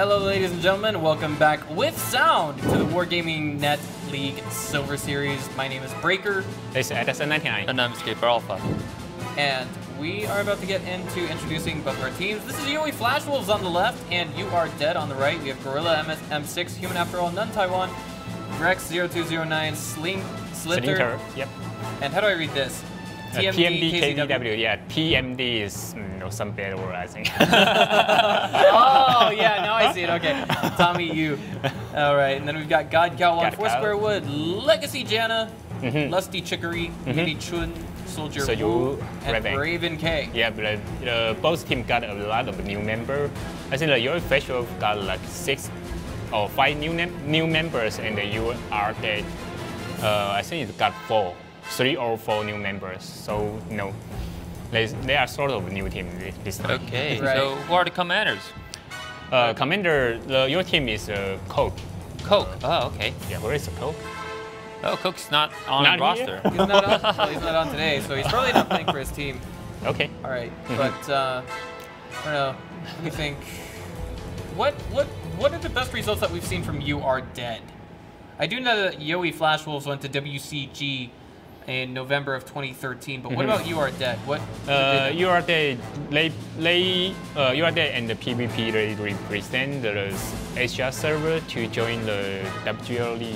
Hello, ladies and gentlemen. Welcome back with sound to the Wargaming Net League Silver Series. My name is Breaker, It's Edison99. And I'm Skipper Alpha. and we are about to get into introducing both of our teams. This is Yui Flash Wolves on the left, and You Are Dead on the right. We have Gorilla MS M6, Human After All, None Taiwan, Rex0209, Sling, Slither, Splinter. Yep. and how do I read this? TMD, KDW. Yeah, TMD is mm, no, some better word, I think. oh, yeah, now I see it. Okay. Tommy Yu. All right. And then we've got God Cow 1, God Foursquare Wood, Legacy Jana, Mhm. Lusty Chicory, Mini Chun, Soldier Soldier Wu, and Raven. K. yeah, but uh, both teams got a lot of new members. I think the Euro Festival got like six or five new new members, and the UR Dead, uh, I think it got four, three or four new members. So you know, they, they are sort of a new team this time. Okay, Right. so who are the commanders? Uh, Commander, the, your team is uh, Coke. Coke. Oh, okay. Yeah, where is the Coke? Oh, Coke's not on Not the roster. He's not on. well, he's not on today, so he's probably not playing for his team. Okay. All right, Mm-hmm. but uh, I don't know. Let me think. What what what are the best results that we've seen from You Are Dead? I do know that Yowie Flash Wolves went to WCG in November of 2013, but what Mhm. about You Are Dead? What? what Uh, did they do? you are the they they uh, you are the and the PvP they represent the Asia server to join the WLE.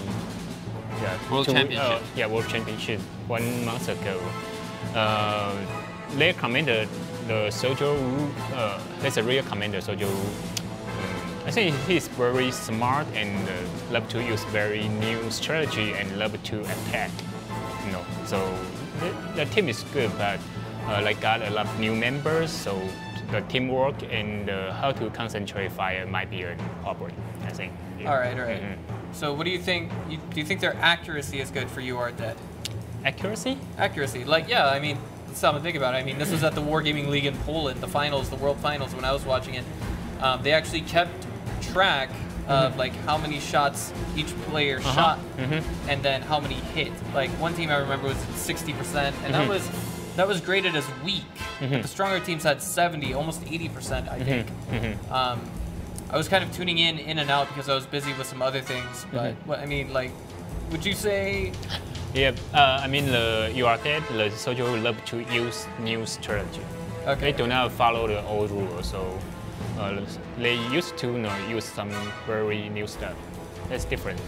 Yeah, World two- Championship. Uh, yeah, World Championship one month ago. Uh, they commander the Sojo Wu. Uh, that's a real commander Sojo Wu. Um, I think he's very smart and uh, love to use very new strategy and love to attack. So the, the team is good, but uh, like got a lot of new members, so the teamwork and uh, how to concentrate fire might be a problem. I think. Yeah. All right, all right. Mhm. So, what do you think? You, do you think their accuracy is good for You Are Dead? Accuracy? Accuracy, like yeah, I mean, let's stop and think about it. I mean, this was at the Wargaming League in Poland, the finals, the World Finals. When I was watching it, um, they actually kept track of like how many shots each player Uh-huh. shot, Mhm. and then how many hit. Like one team I remember was 60%, and that Mhm. was that was graded as weak. But Mhm. the stronger teams had 70, almost 80%, I think. Mhm. Um, I was kind of tuning in, in and out because I was busy with some other things. But what I mean, like, would you say? Yeah, uh, I mean the you are dead. The soldier will love to use new strategy. Okay. They do not follow the old rules, so uh, they used to you know, use some very new stuff. That's different.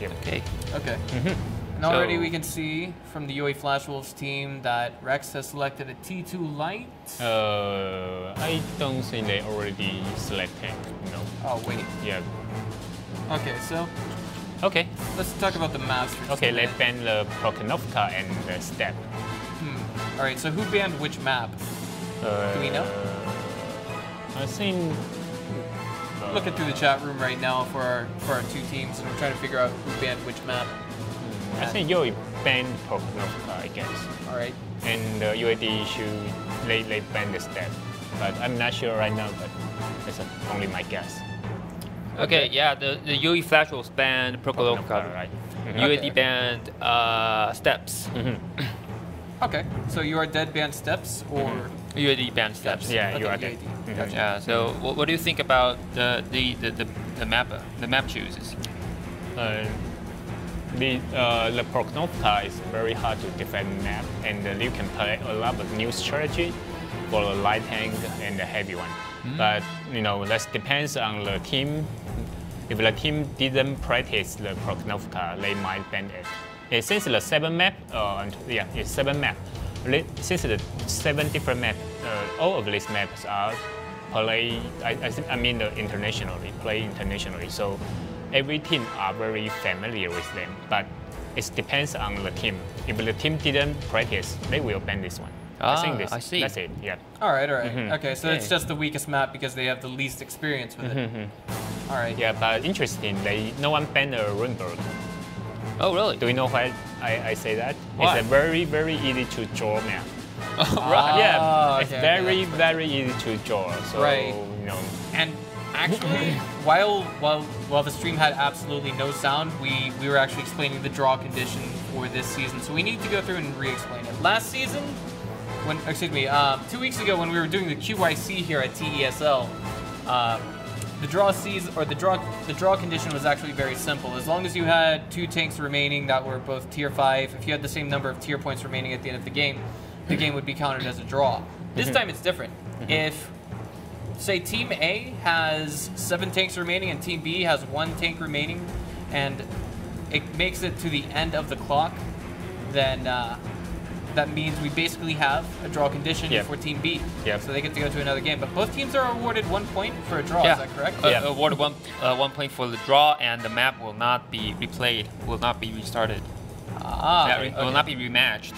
Yeah. Okay. Okay. Mhm. And already So- we can see from the UA Flash Wolves team that Rex has selected a T2 Light. Uh, I don't think they already selected. No. Oh, wait. Yeah. Okay, so Okay. let's talk about the Masters. Okay, let's ban the Prokhorovka and the Step. Hmm. All right, so who banned which map? Uh, Do we know? I think. uh, Looking through the chat room right now for our for our two teams, and we're trying to figure out who banned which map. I think Yoi banned Prokhorovka, I guess. All right. And the UAD should they, they ban the Step. But I'm not sure right now, but that's uh, only my guess. Okay, yeah, the, the UE Flash Wolves banned Prokhorovka. right? Mhm. UAD Okay. banned uh, Steppes. Mhm. Okay, so you are dead band steps or UAD banned Steppes. Yeah, Okay, you are UAD. dead. Mhm. Gotcha. Yeah, so what, what do you think about the, the, the, the, the map, uh, the map chooses? Uh, the uh, the Prokhorovka is very hard to defend map, and uh, you can play a lot of new strategy for the light tank and the heavy one. But you know that depends on the team. If the team didn't practice the Prokhorovka, they might ban it. And since the seven map, uh, and- yeah, it's seven map. Since the seven different map, uh, all of these maps are play. I, I, I mean the internationally, play internationally. So every team are very familiar with them. But it depends on the team. If the team didn't practice, they will ban this one. I Ah, think this. I see. That's it. Yeah. all right, all right. Mhm. Okay, so it's just the weakest map because they have the least experience with it. Mhm. All right. Yeah, but interesting. They no one banned the Ruinberg. Oh, really? Do you know why I, I say that? Why? It's a very very easy to draw map. Oh, Ah, right. yeah, it's okay, okay, very that's very easy to draw. So Right. you know. And actually, while while while the stream had absolutely no sound, we we were actually explaining the draw condition for this season. So we need to go through and re-explain it. Last season, when excuse me, um, two weeks ago when we were doing the QYC here at TESL, uh, the draw sees or the draw the draw condition was actually very simple. As long as you had two tanks remaining that were both tier five, if you had the same number of tier points remaining at the end of the game, the game would be counted as a draw. This time it's different. If say Team A has seven tanks remaining and Team B has one tank remaining, and it makes it to the end of the clock, then uh, that means we basically have a draw condition Yep. for Team B. Yep. So they get to go to another game. But both teams are awarded one point for a draw. yeah. Is that correct? Uh, Yeah. awarded one uh, one point for the draw, and the map will not be replayed. Will not be restarted. Ah, yeah, it will not be rematched.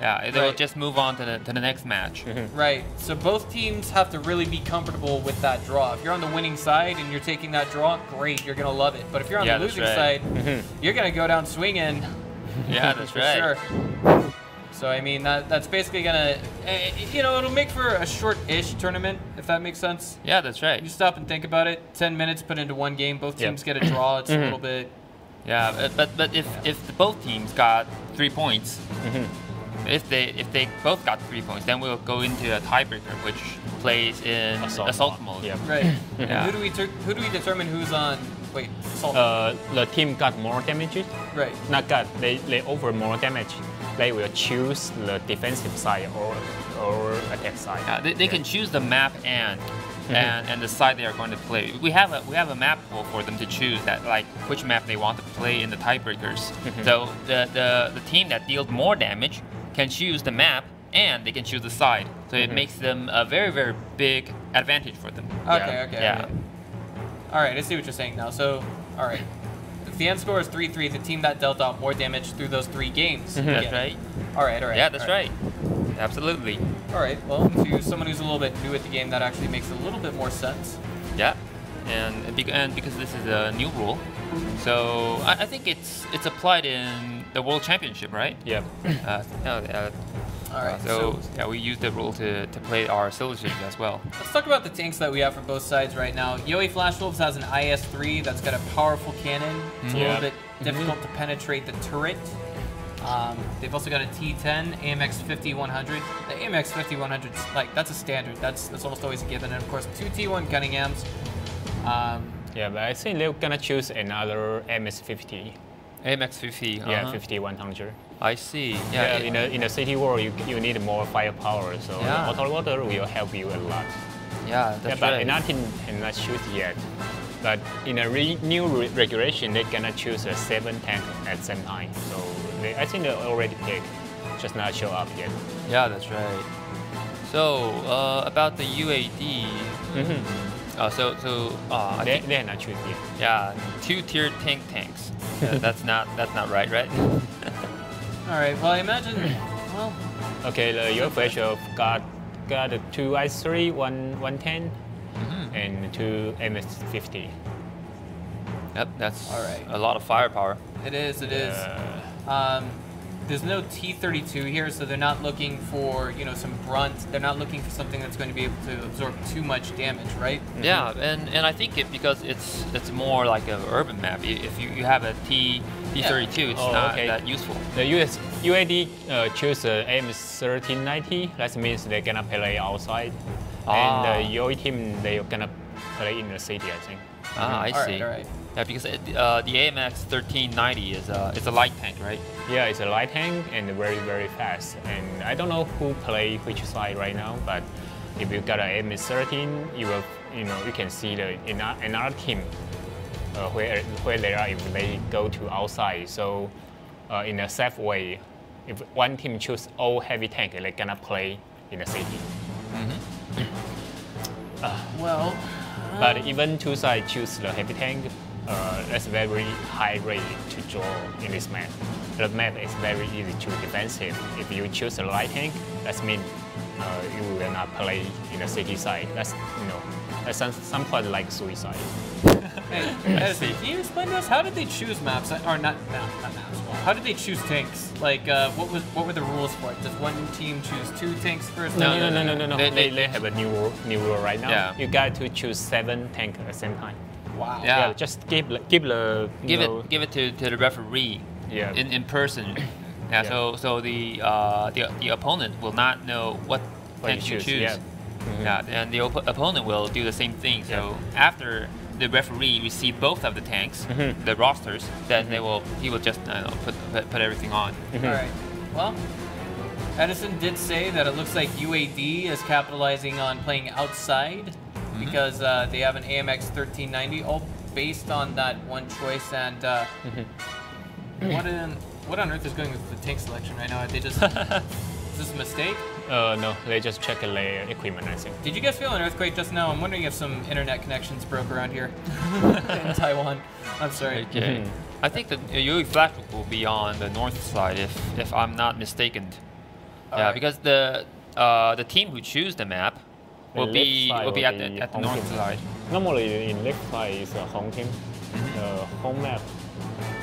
Yeah, it will Right. just move on to the to the next match. Right. So both teams have to really be comfortable with that draw. If you're on the winning side and you're taking that draw, great, you're gonna love it. But if you're on Yeah, the losing right. side, you're gonna go down swinging. Yeah, that's for right. sure. So I mean that that's basically gonna, eh, you know, it'll make for a short-ish tournament if that makes sense. Yeah, that's right. You stop and think about it. Ten minutes put into one game. Both Yeah. teams get a draw. It's a little bit. Yeah, but but, but if if both teams got three points, if they if they both got three points, then we'll go into a tiebreaker, which plays in Assault assault, mode. mode. Yep. Right. Yeah. Who do we ter- who do we determine who's on? Wait, assault. Uh, the team got more damage. right. Not got. They they offer more damage. They will choose the defensive side or or attack side. Yeah, they, they can choose the map and Mm-hmm. and and the side they are going to play. We have a we have a map pool for them to choose that like which map they want to play in the tiebreakers. Mm-hmm. So the, the the team that deals more damage can choose the map and they can choose the side. So Mm-hmm. it makes them a very very big advantage for them. Okay. Yeah. Okay. Yeah. okay. All right. I see what you're saying now. So, all right. If the end score is three three, the team that dealt out more damage through those three games. Mm-hmm. That's right. All right. All right. Yeah, that's all right. Absolutely. All right. Well, to someone who's a little bit new at the game, that actually makes a little bit more sense. Yeah, and and because this is a new rule, so I, I think it's it's applied in the World Championship, right? Yeah. Uh, no, uh, All right. so, so yeah, we use the rule to, to play our solutions as well. Let's talk about the tanks that we have from both sides right now. Yoei Flash Wolves has an IS-3 that's got a powerful cannon. It's a Yeah. little bit difficult to penetrate the turret. Um, they've also got a T10 AMX 5100. The AMX 5100, 's like that's a standard. That's that's almost always a given. And of course, two T1 Cunninghams. Um, Yeah, but I think they're gonna choose another MS50. AMX 50. Yeah, uh-huh. 5100. I see. Yeah. Yeah, it- in a in a city war, you you need more firepower, so Yeah. autoloader will help you a lot. yeah, that's yeah, but right. team cannot choose yet. But in a re- new re- regulation, they're gonna choose a seven tank at same time. So they, I think they already picked, just not show up yet. Yeah, that's right. So uh, about the UAD. Mm-hmm. Uh, so so uh, They, think they are not choose yet. yeah, two tier tank tanks. Yeah, that's not that's not right, right? all right. Well, I imagine. Well, Okay, the your official got got a two i3, one 110, Mm-hmm. and two MS50. Yep, that's All right. a lot of firepower. it is. It is. Uh, Um, there's no T32 here, so they're not looking for you know some brunt. They're not looking for something that's going to be able to absorb too much damage, right? Yeah, and, and I think it because it's it's more like an urban map. If you, you have a T T32, it's Oh, not okay. that useful. The US UAD uh, choose uh, MS1390. That means they're gonna play outside, Ah. and the UAE team they're gonna play in the city, I think. Ah, I All right, see. all right. Yeah, because it, uh, the AMX 1390 is a it's a light tank, right? Yeah, it's a light tank and very very fast. And I don't know who play which side right now, but if you got an AMX 13, you will you know you can see the in another team uh, where where they are if they go to outside. So uh, in a safe way, if one team choose all heavy tank, they're gonna play in the city. Well, But even two sides choose the heavy tank, uh, that's very high rate to draw in this map. The map is very easy to defensive. If you choose a light tank, that means uh, you will not play in the city side. That's you know, that's some, some point like suicide. hey, can you explain to us how did they choose maps? Or not, no, not maps. How did they choose tanks? Like, uh, what was what were the rules for it? Does one team choose two tanks first? No, no, no, no, no, no. They- They, they- they, have a new rule, new rule right now. Yeah. You got to choose seven tank at the same time. Wow. Yeah. just give give the you Give know, it give it to, to the referee Yeah. in, in person. Yeah, Yeah. so so the uh, the the opponent will not know what What you tank you choose, choose. yeah. Mhm. Yeah, and the op- opponent will do the same thing. So after the referee receive both of the tanks, Mhm. the rosters, then they will he will just I don't know, put, put put everything on. Mm-hmm. All right. Well, Edison did say that it looks like UAD is capitalizing on playing outside Mm-hmm. because uh, they have an AMX 1390, all based on that one choice. And uh, Mm-hmm. what in what on earth is going with the tank selection right now? They just is this a mistake? Uh, no, they just check their equipment, I think. Did you guys feel an earthquake just now? I'm wondering if some internet connections broke around here in Taiwan. I'm sorry. Okay. Mhm. I think the Yui Flash will be on the north side if if I'm not mistaken. yeah, Alright. because the uh, the team who choose the map will The be will be at the at the north team. side. Normally in left side is a home team. The home map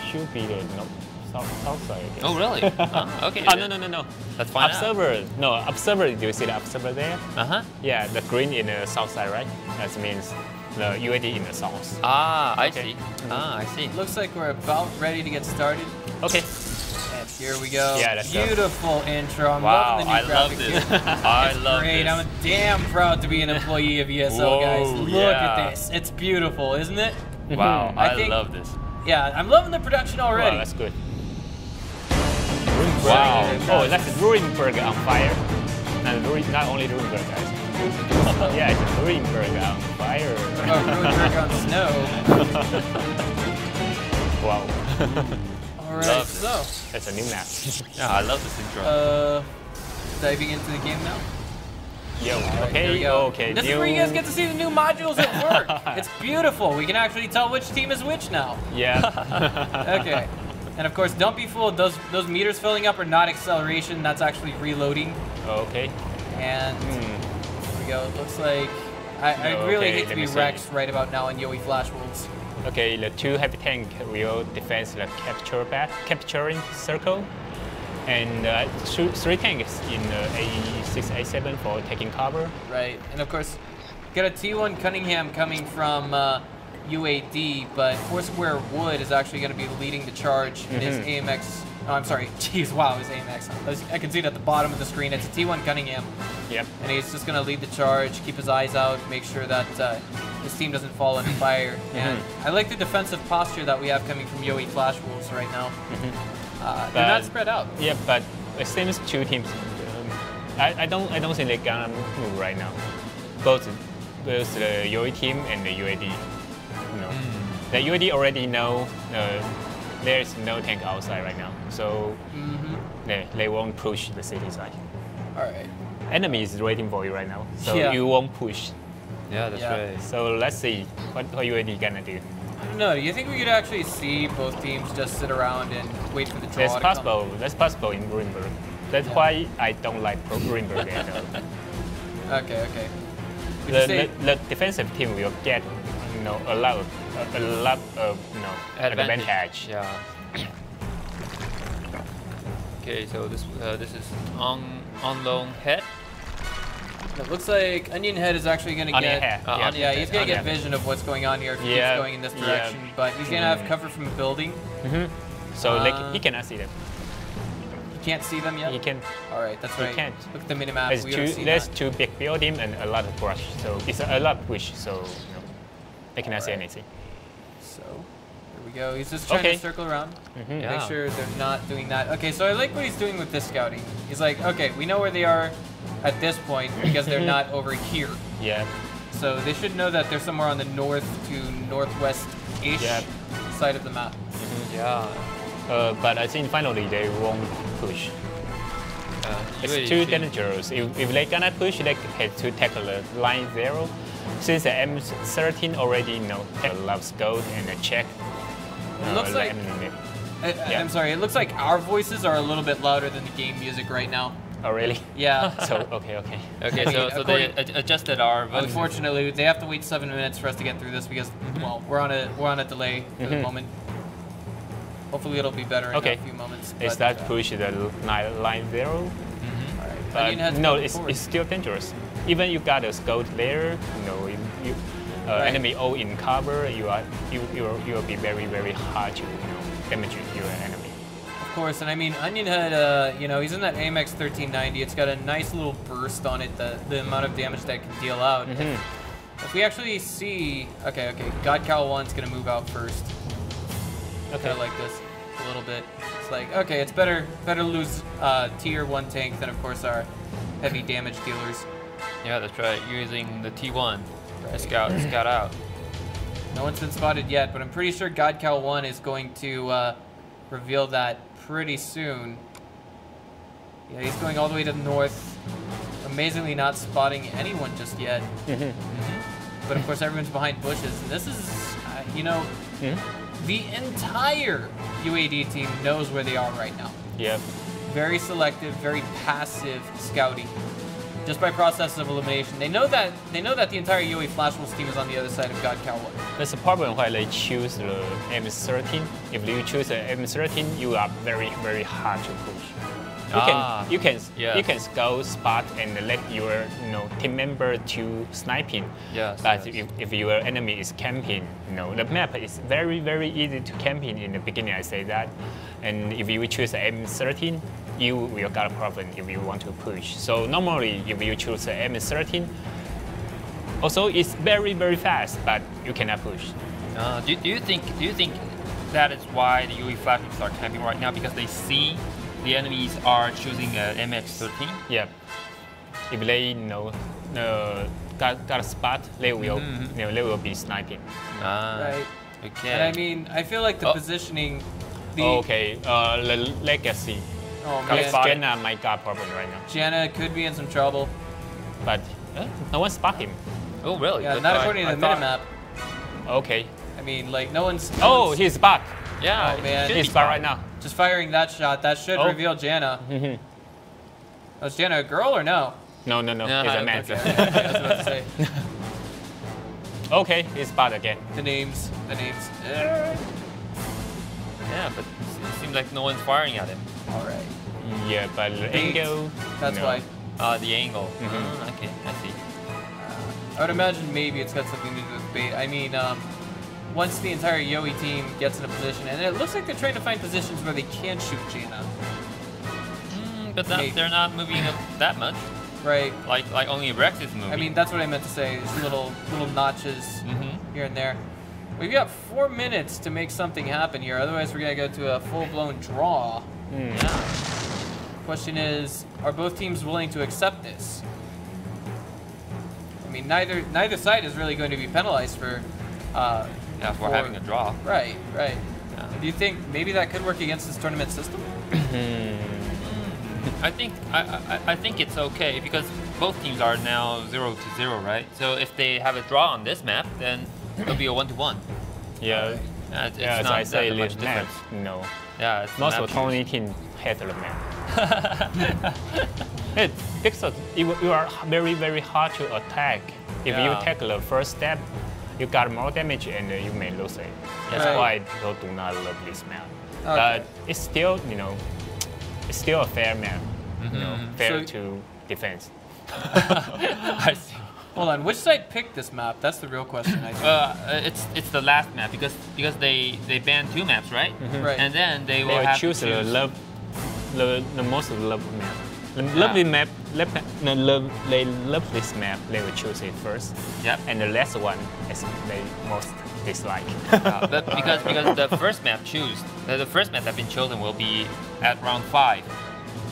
should be the no, south, south side. I guess. Oh really? oh, okay. Oh no no no no. That's fine. find out. observer. No observer. Do you see the observer there? Uh huh. Yeah, the green in the south side, right? That means the UAD in the south. Ah, I Okay. see. Ah, I see. Looks like we're about ready to get started. Okay. And here we go. Yeah, let's go. Beautiful intro. I'm Wow, loving the new I love graphics this. here. I It's love great. this. I'm damn proud to be an employee of ESL, Whoa, guys. Look yeah. at this. It's beautiful, isn't it? Wow, I I, think- love this. Yeah, I'm loving the production already. Wow, that's good. Wow. Oh, that's Ruinberg on fire. And Ruin, not only Ruinberg, guys. yeah, it's Ruinberg on fire. oh, Ruinberg on snow. wow. All right, Love so That's a new map. Yeah, I love this intro. uh, diving into the game now. Yo, All right, here okay, okay. This new... is where you guys get to see the new modules at work. it's beautiful. We can actually tell which team is which now. Yeah. Okay. And of course, don't be fooled. Those those meters filling up are not acceleration. That's actually reloading. okay. And Hmm. here we go. It looks like I, I really okay, hate to let be. Rex right about now in Yowie Flash Wolves. Okay, the two heavy tank will defend the capture back, capturing circle, and uh, two, three tanks in the A6, A7 for taking cover. Right. And of course, got a T1 Cunningham coming from uh, UAD, but Foursquare Wood is actually going to be leading the charge in his Mhm. AMX. Oh, I'm sorry. Jeez, wow, his AMX. I can see it at the bottom of the screen. It's a T1 Cunningham. Yep. and he's just going to lead the charge, keep his eyes out, make sure that uh, his team doesn't fall into fire. And I like the defensive posture that we have coming from Yowie Flash Wolves right now. Uh, they're not spread out. Yeah, but it seems two teams. Um, I, I don't I don't think they're gonna move right now. Both both the UAE team and the UAD. You the UAD already know uh, there is no tank outside right now, so hmm they, they won't push the city side. All right. Enemy is waiting for you right now, so Yeah. you won't push. yeah, that's Yeah. right. So let's see what, what UAD gonna do. I don't know. You think we could actually see both teams just sit around and wait for the draw That's to come? possible. That's possible in Ruinberg. That's Yeah. why I don't like Pro Ruinberg at all. Okay, okay. The, say, the, the defensive team will get you know a lot of a, a lot of you know advantage. Yeah. okay, so this uh, this is on on Onion Head. it looks like Onion Head is actually going to get. Head, Uh, yeah. Yeah, he's going to get vision of what's going on here if he Yeah, keeps going in this yeah. direction. But he's going to have cover from a building. Mm -hmm. So like Uh, he cannot see them. You can't see them yet? He can. All right, that's He right. can't. Look at the minimap. There's we two. see There's that. two big building and a lot of brush. So it's a, a lot of push. So you know, they cannot see anything. So here we go. He's just trying Okay. to circle around, Mhm. Yeah. make sure they're not doing that. Okay, so I like what he's doing with this scouting. He's like, okay, we know where they are at this point because they're not over here. Yeah. So they should know that they're somewhere on the north to northwest-ish Yep. side of the map. Yeah. Uh, but I think finally they won't push. Uh, It's too dangerous. If, if they gonna push, they have to tackle the line zero. Since the M13 already you know have a lot of scope and a check. It looks the like- enemy. I, Yeah. I'm sorry. It looks like our voices are a little bit louder than the game music right now. Oh really? Yeah. so okay, okay. Okay, so, so they adjusted our voices. Unfortunately, they have to wait seven minutes for us to get through this because, well, we're on a we're on a delay for the Mhm. moment. Hopefully, it'll be better Okay. in a few moments. Is that start uh, push the line, line zero. all right. But Onion Head's no, it's, forward. it's still dangerous. Even you got a scout there, you know, you, uh, Right. enemy all in cover, you are you you will, you will be very very hard to you know damage your enemy. Of course, and I mean, Onion Head, uh, you know, he's in that AMX 1390. It's got a nice little burst on it, the, the amount of damage that can deal out. Mhm. If we actually see, okay, okay, God Cow One's gonna move out first. Okay, I like this a little bit. It's like, okay, it's better better lose uh, tier one tank than of course our heavy damage dealers. Yeah, that's right. You're using the T1 Right. to scout scout out. No one's been spotted yet, but I'm pretty sure God Cow One is going to uh, reveal that pretty soon. Yeah, he's going all the way to the north. Amazingly, not spotting anyone just yet. But of course, everyone's behind bushes, and this is, uh, you know, the entire UAD team knows where they are right now. Yep. Very selective, very passive scouting. Just by process of elimination, they know that they know that the entire UAE Flash Wolves team is on the other side of God Cow. That's the problem why they choose the M13. If you choose the M13, you are very, very hard to push. You Ah, can you can you can go spot and let your you know team member to sniping. Yes, But yes. if, if your enemy is camping, you know the map is very very easy to camping in the beginning. I say that, and if you choose the M13, you will got a problem if you want to push. So normally if you choose the M13, also it's very very fast, but you cannot push. Uh, do, do you think do you think that is why the UE Flash Wolves are camping right now because they see the enemies are choosing uh, MX13? Yeah. If they you know uh, got, got a spot, they will Mhm. you know, they will be sniping. Ah, Right. Okay. And I mean, I feel like the Oh. positioning. The, okay, uh, the legacy. Oh Because man, spot- Jenna might got problem right now, Jana could be in some trouble. but uh, no one spot him. oh really? Yeah, But not I- according to the thought- minimap. Okay. I mean, like no one's. no Oh, one's he's spot. Yeah. Oh, man. He's be spot right now. just firing that shot. That should Oh. reveal Jana. Mhm. Was Jana a girl or no? No, no, no. Yeah, he's I a man. don't Okay, I was about to say okay, he's spot again. the names. The names. Yeah, but it seems like no one's firing at him. All right. Yeah, but the angle. That's no. why. Ah, the angle. Mhm. Ah, okay, I see. I would imagine maybe it's got something to do with bait. I mean, um, once the entire Yowie team gets in a position, and it looks like they're trying to find positions where they can shoot Jana. Mm, but that, they're not moving up that much. Right. Like like only Rex is moving. I mean, that's what I meant to say. Little little notches Mm-hmm. here and there. We've got four minutes to make something happen here. Otherwise, we're gonna go to a full-blown draw. Mm. Yeah. Question is, are both teams willing to accept this? I mean, neither neither side is really going to be penalized for. Uh, Yeah, for having a draw. Right, right. Yeah. Do you think maybe that could work against this tournament system? I think I, I, I think it's okay because both teams are now zero to zero, right? So if they have a draw on this map, then it'll be a one to one. Yeah. Uh, it's Yeah, as not I say, that much difference. no. Yeah, it's the Most map of the choice. Tony team hate the map. it, because you, you are very, very hard to attack. If Yeah. you take the first step, you got more damage and uh, you may lose it. That's Right. why people do not love this map. Okay. But it's still, you know, it's still a fair map. You know, Mhm. fair So- to defense. I see. Hold on, which side picked this map? That's the real question. I think. Uh, it's it's the last map because because they they banned two maps, right? Right. And then they They will will have choose to the choose. love, the, the most loved map. The lovely map, love, no, love, they love this map, they will choose it first. Yep. And the last one is they most dislike. Uh, but because because the first map choose the, the first map that been chosen will be at round five.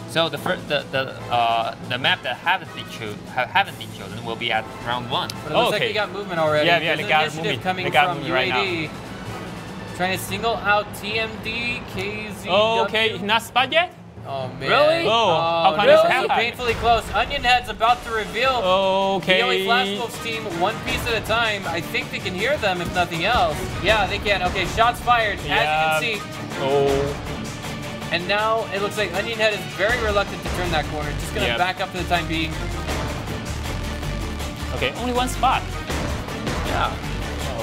So the first the the uh, the map that haven't been chosen ha- haven't been chosen will be at round one. But it looks like okay. they got movement already. Yeah, yeah, There's they got initiative movement. coming They got from movement right UAD. Trying to single out TMD, KZ. oh, okay, not spot yet? Oh man. Really? Oh, how come no, this so painfully close. Onion Head's about to reveal Okay. the only Flash Wolves team one piece at a time. I think they can hear them if nothing else. Yeah, they can. Okay, shots fired. As you can see. Oh, And now it looks like Onion Head is very reluctant to turn that corner. Just gonna Yep. back up for the time being. okay, only one spot. Yeah.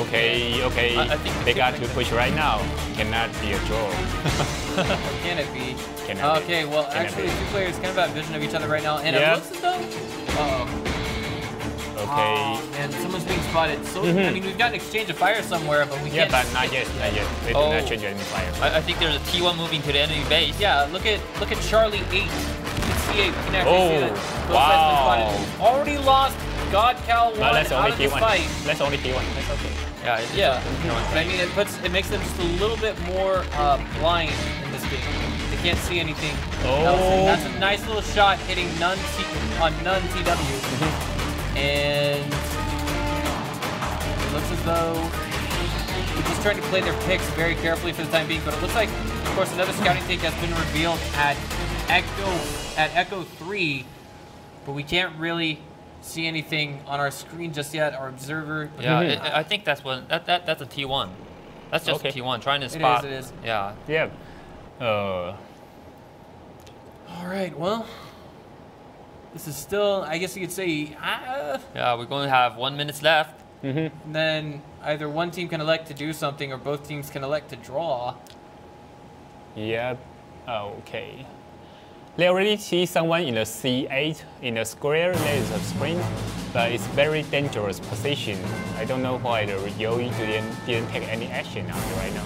Okay, okay. I- I think they got to push right now. Cannot be a draw. Can it be? Cannot. Okay, well, Cannot actually, two players kind of have vision of each other right now, and Yeah. it looks as though. Uh-oh. Okay. Oh, and someone's being spotted. So, I Mhm. mean, we've got an exchange of fire somewhere, but we Yeah, can't. Yeah, but not yet, not yet. They do Oh. not change any fire. I, I think there's a T1 moving to the enemy base. Yeah, look at look at Charlie 8. You can see it. You can actually see Oh, that. Both sides have been wow. Already lost God Cow One But that's out only of the T1. fight. That's only T1. That's okay. Yeah. It, Yeah, No, but I mean, it puts it makes them just a little bit more uh, blind in this game. They can't see anything. Oh. And that's a nice little shot hitting none T on none TW, Mm-hmm. And it looks as though they're just trying to play their picks very carefully for the time being. But it looks like, of course, another scouting take has been revealed at Echo at Echo Three, but we can't really see anything on our screen just yet. Our observer. Yeah, Mhm. it, I think that's one. That, that that's a T1. That's just Okay. a T1 trying to is, spot. it is. Yeah. Yeah. Uh, All right, well, this is still, I guess you could say, uh, Yeah, we're going to have one minute left. mm-hmm. then either one team can elect to do something or both teams can elect to draw. Yeah. Okay. They already see someone in the C8 in the square. There is a sprint, but it's very dangerous position. I don't know why the Yoi didn't, didn't take any action on it right now.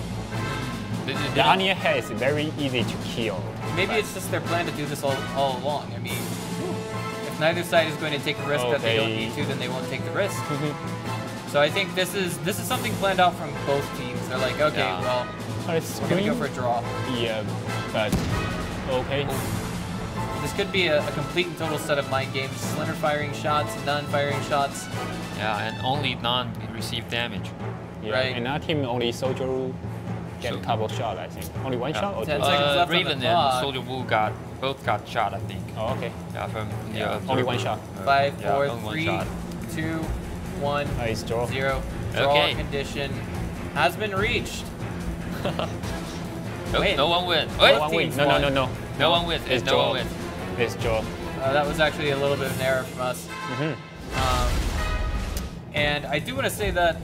They- they The didn't- onion head is very easy to kill. Maybe it's just their plan to do this all, all along. I mean, if neither side is going to take a risk that they don't need to, then they won't take the risk. So I think this is this is something planned out from both teams. They're like, okay, Yeah. well, we're gonna go for a draw. Yeah, but okay. This could be a, a complete and total set of mind games. Slender firing shots, none firing shots. Yeah, and only none receive damage. Yeah, Right. and our team only soldier get a couple shot, I think. Only one shot or two? Ten seconds Uh, left on the Raven and. Soldier Wu got both got shot, I think. Oh, okay. Yeah, from the Yeah, observer. only one shot. Uh, Five, yeah, four, only shot. two, Nice draw. zero. Draw Okay. condition has been reached. No, no one wins. No one wins. No, no, no, no. no one wins. It's no one wins. It's draw. Uh, that was actually a little bit of an error from us. Mhm. Um, and I do want to say that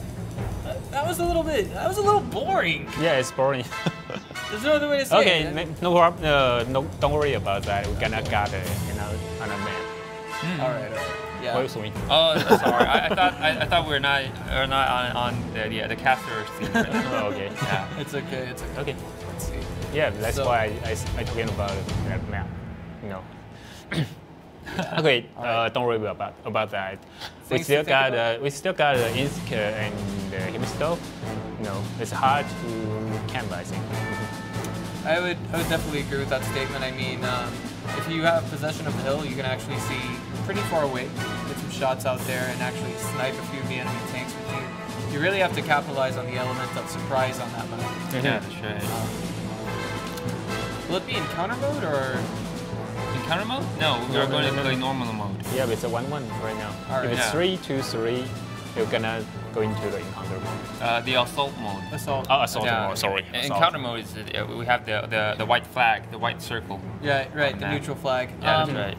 that was a little bit, that was a little boring. Yeah, it's boring. There's no other way to say okay, it. Okay, no problem. Uh, no, don't worry about that. We're gonna gather another another map. All right, all right. Yeah. What is we? Oh, sorry. I, I thought I, I thought we were not we're not on, on the yeah, the caster scene. right. Oh, okay. yeah. It's okay, it's okay. Okay. Let's see. Yeah, that's So- why I, I, I talking about that map. You know. okay, uh, don't worry about about that. We Things to still got about? uh, we still got the Ensk and the Himmelsdorf. No, it's hard to camp. I think. I would, I would definitely agree with that statement. I mean, um, if you have possession of the hill, you can actually see pretty far away, get some shots out there, and actually snipe a few of the enemy tanks with you. You really have to capitalize on the element of surprise on that map. Yeah, that's right. Will it be in counter mode or? In counter mode? No, we No, are no, going no, to no, play no. normal mode. Yeah, it's a one-one right now. All right. if it's Yeah. three two three, you're gonna go into the encounter mode. Uh, the assault mode. Assault. Oh, assault Yeah. mode. Sorry. In assault. counter mode, is uh, we have the, the the white flag, the white circle. Yeah, right, the that. neutral flag. Yeah, Um, that's right.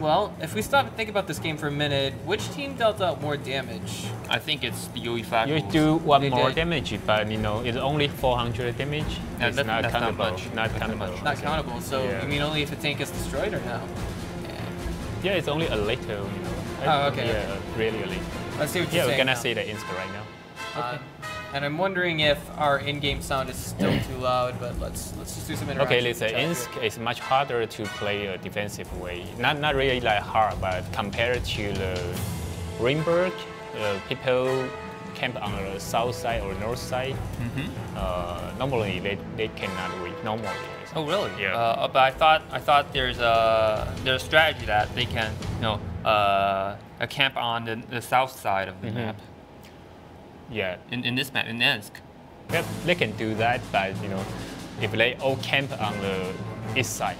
Well, if we stop and think about this game for a minute, which team dealt out more damage? I think it's the UE flag. You do one They more did. damage, but you know it's only 400 damage. Yeah, it's that- not that's not countable. much. Not That's not countable. much. Not countable, so Yeah. you mean only if the tank is destroyed or no? Yeah, it's only a little. You know. Oh, okay, Yeah, okay. really a little. Let's see what you're Yeah, we're gonna now. see the Insta right now. Uh, and I'm wondering if our in-game sound is still too loud, but let's let's just do some interaction. Okay, let's say. Ensk is much harder to play a defensive way. Not not really like hard, but compared to the Ruinberg, uh, people camp on the south side or north side. Mhm. Uh, normally they, they cannot win. Normally. Oh really? Yeah. Uh, but I thought I thought there's a there's a strategy that they can you know uh, a camp on the, the south side of the Mhm. map Yeah, in, in this map in Ensk. they, they can do that, but you know, if they all camp on the east side,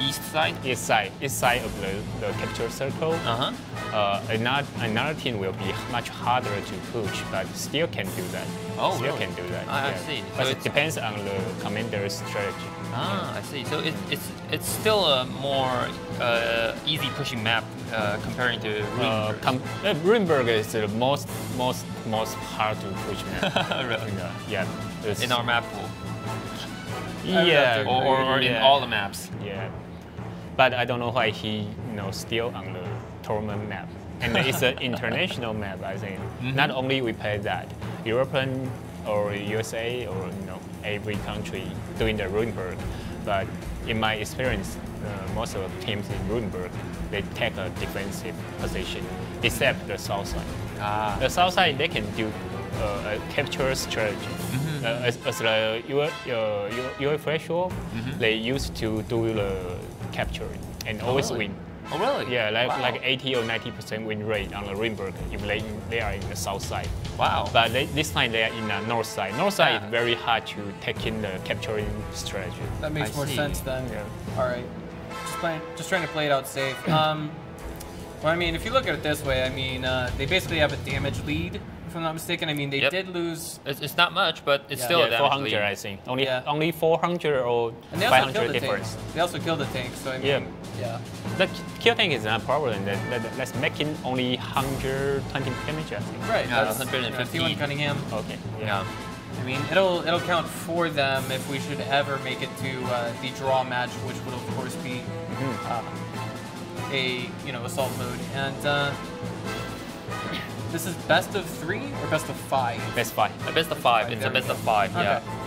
East side. east side, east side of the, the capture circle, Uh huh. uh, another, another team will be much harder to push, but still can do that. Oh, still really? can do that. I- I see. So But it depends on the commander's strategy. Ah, I see. So it, it's it's still a more uh, easy pushing map uh, comparing to Uh, Ruinberg. com- uh, Ruinberg is the most most most hard to push map. really? yeah, yeah. In our map pool, yeah, or, or, or in all the maps. Yeah, but I don't know why he you know still on the tournament map, and it's an international map. I think not only we play that, European or USA or you know every country doing the Ruinberg, but in my experience, uh, most of the teams in Ruinberg, they take a defensive position, except the south side. Ah. The south side, they can do uh, a capture strategy. Uh, as, as the UA, uh, UA threshold, they used to do the capturing and always really? win. Oh, really? Yeah, like, Wow. like 80 or 90% win rate on the Ruinberg if they, they are in the south side. Wow. But they, this time they are in the north side. North side Ah. is very hard to take in the capturing strategy. That makes I more see. sense then. Yeah. All right. Just playing, just trying to play it out safe. Um, well, I mean, if you look at it this way, I mean, uh, they basically have a damage lead, if I'm not mistaken. I mean, they Yep. did lose, It's, it's not much, but it's Yeah. still yeah, damage 400 lead. I think. Only Yeah. only 400 or and they also 500 killed the difference. tanks. They also killed the tank, so I mean, Yeah. yeah. The kill tank is not a problem. That, that, that's making only 120 damage, I think. Right. Yeah, that's, 115. T1 Cunningham. Okay. Yeah. I mean, it'll it'll count for them if we should ever make it to uh, the draw match, which would of course be Mhm. uh, a you know assault mode. And uh, this is best of three or best of five. That's fine. A best of five. It's a best of five. Yeah. Okay.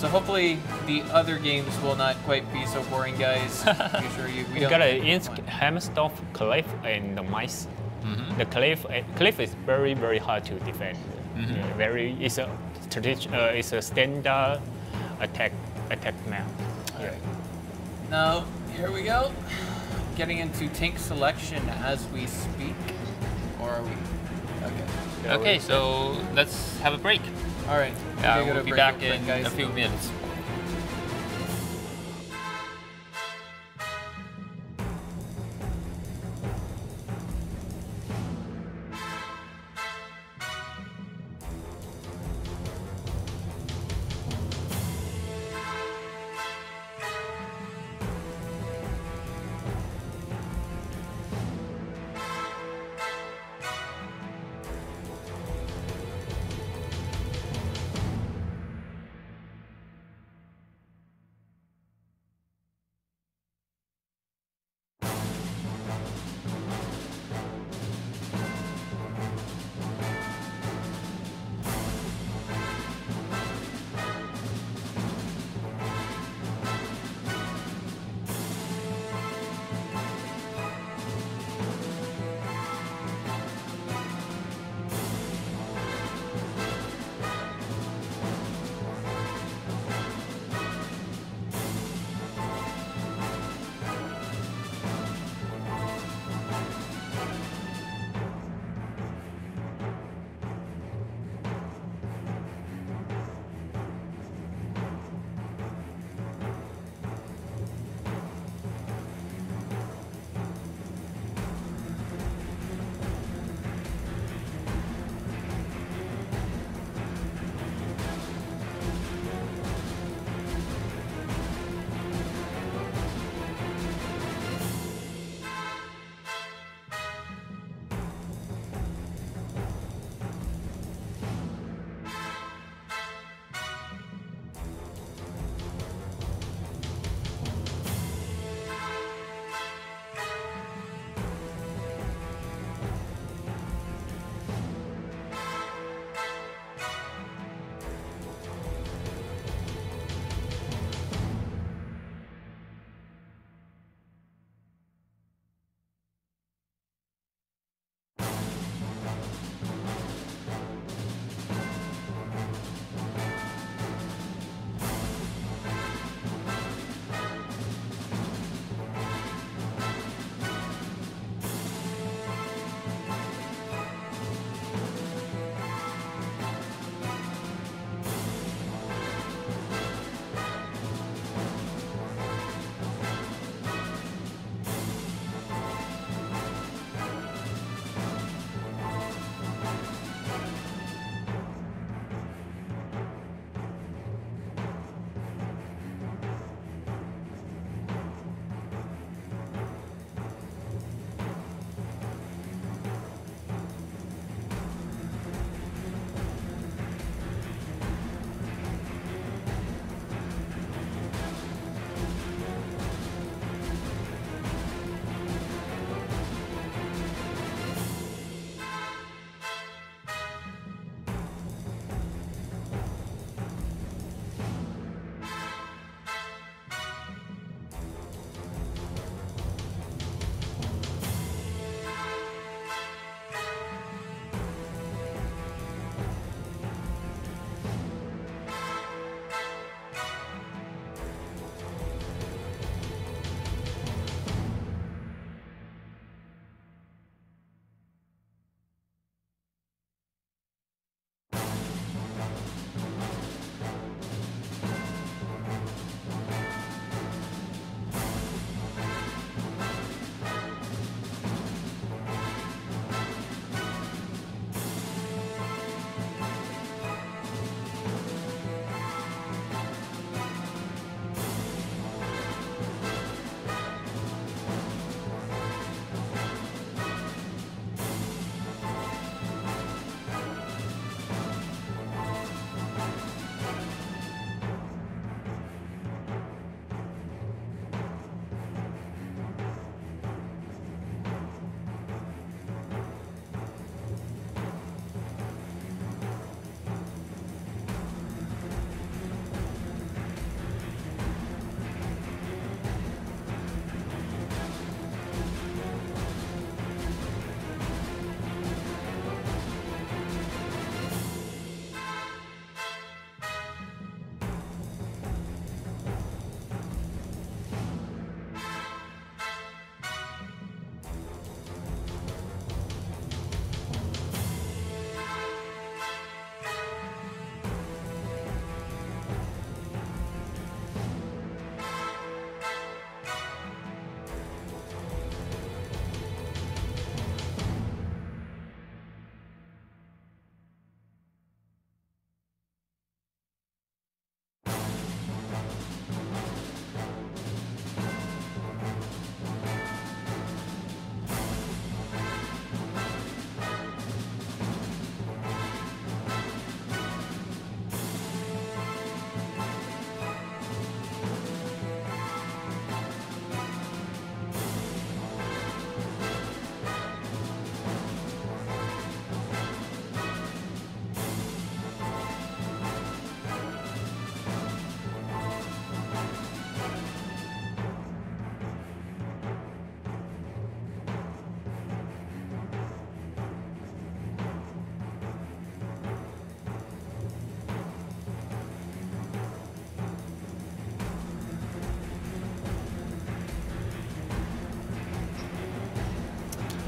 So hopefully the other games will not quite be so boring, guys. Sure you we We got a Ensk, Himmelsdorf, Cliff, and the mice. Mm-hmm. The cliff, uh, cliff is very very hard to defend. Mm-hmm. Yeah, very, it's a uh, it's a standard attack attack map. Yeah. Now here we go, getting into tank selection as we speak, or are we? Okay. Okay, so let's have a break. All right. Yeah, Okay, go to we'll be break back in guys. a few minutes.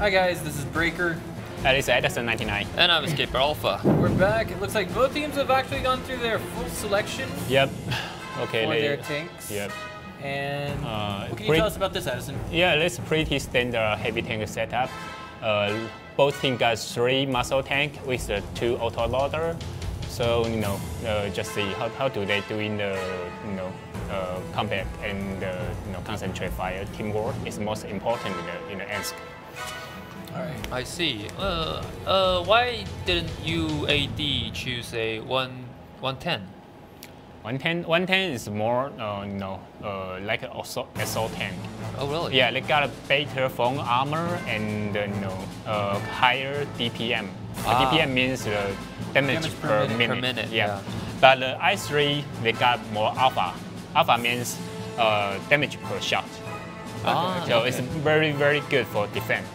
Hi guys, this is Breaker. That is Edison 99. And I'm Escaper Alpha. We're back. It looks like both teams have actually gone through their full selection Yep. Okay. for they- their tanks. Yep. And Uh, what can you tell us about this, Edison? Yeah, it's pretty standard heavy tank setup. Uh, both teams got three muscle tank with the two autoloader. So you know, uh, just see how, how do they do in the you know uh, combat and uh, you know concentrate fire. Teamwork is most important in the in the ESC. I see. Uh, uh, why didn't UAD choose a one 110? 110, 110 is more uh, you know uh, like an assault, assault tank. Oh, really? Yeah, they got a better foam armor and uh, you know uh, higher DPM. Uh, Ah. DPM means uh, damage, Damage per per, minute. minute. Per minute, Yeah. yeah. But the i3 they got more alpha. Alpha means uh, damage per shot. Ah, so okay. it's very very good for defense.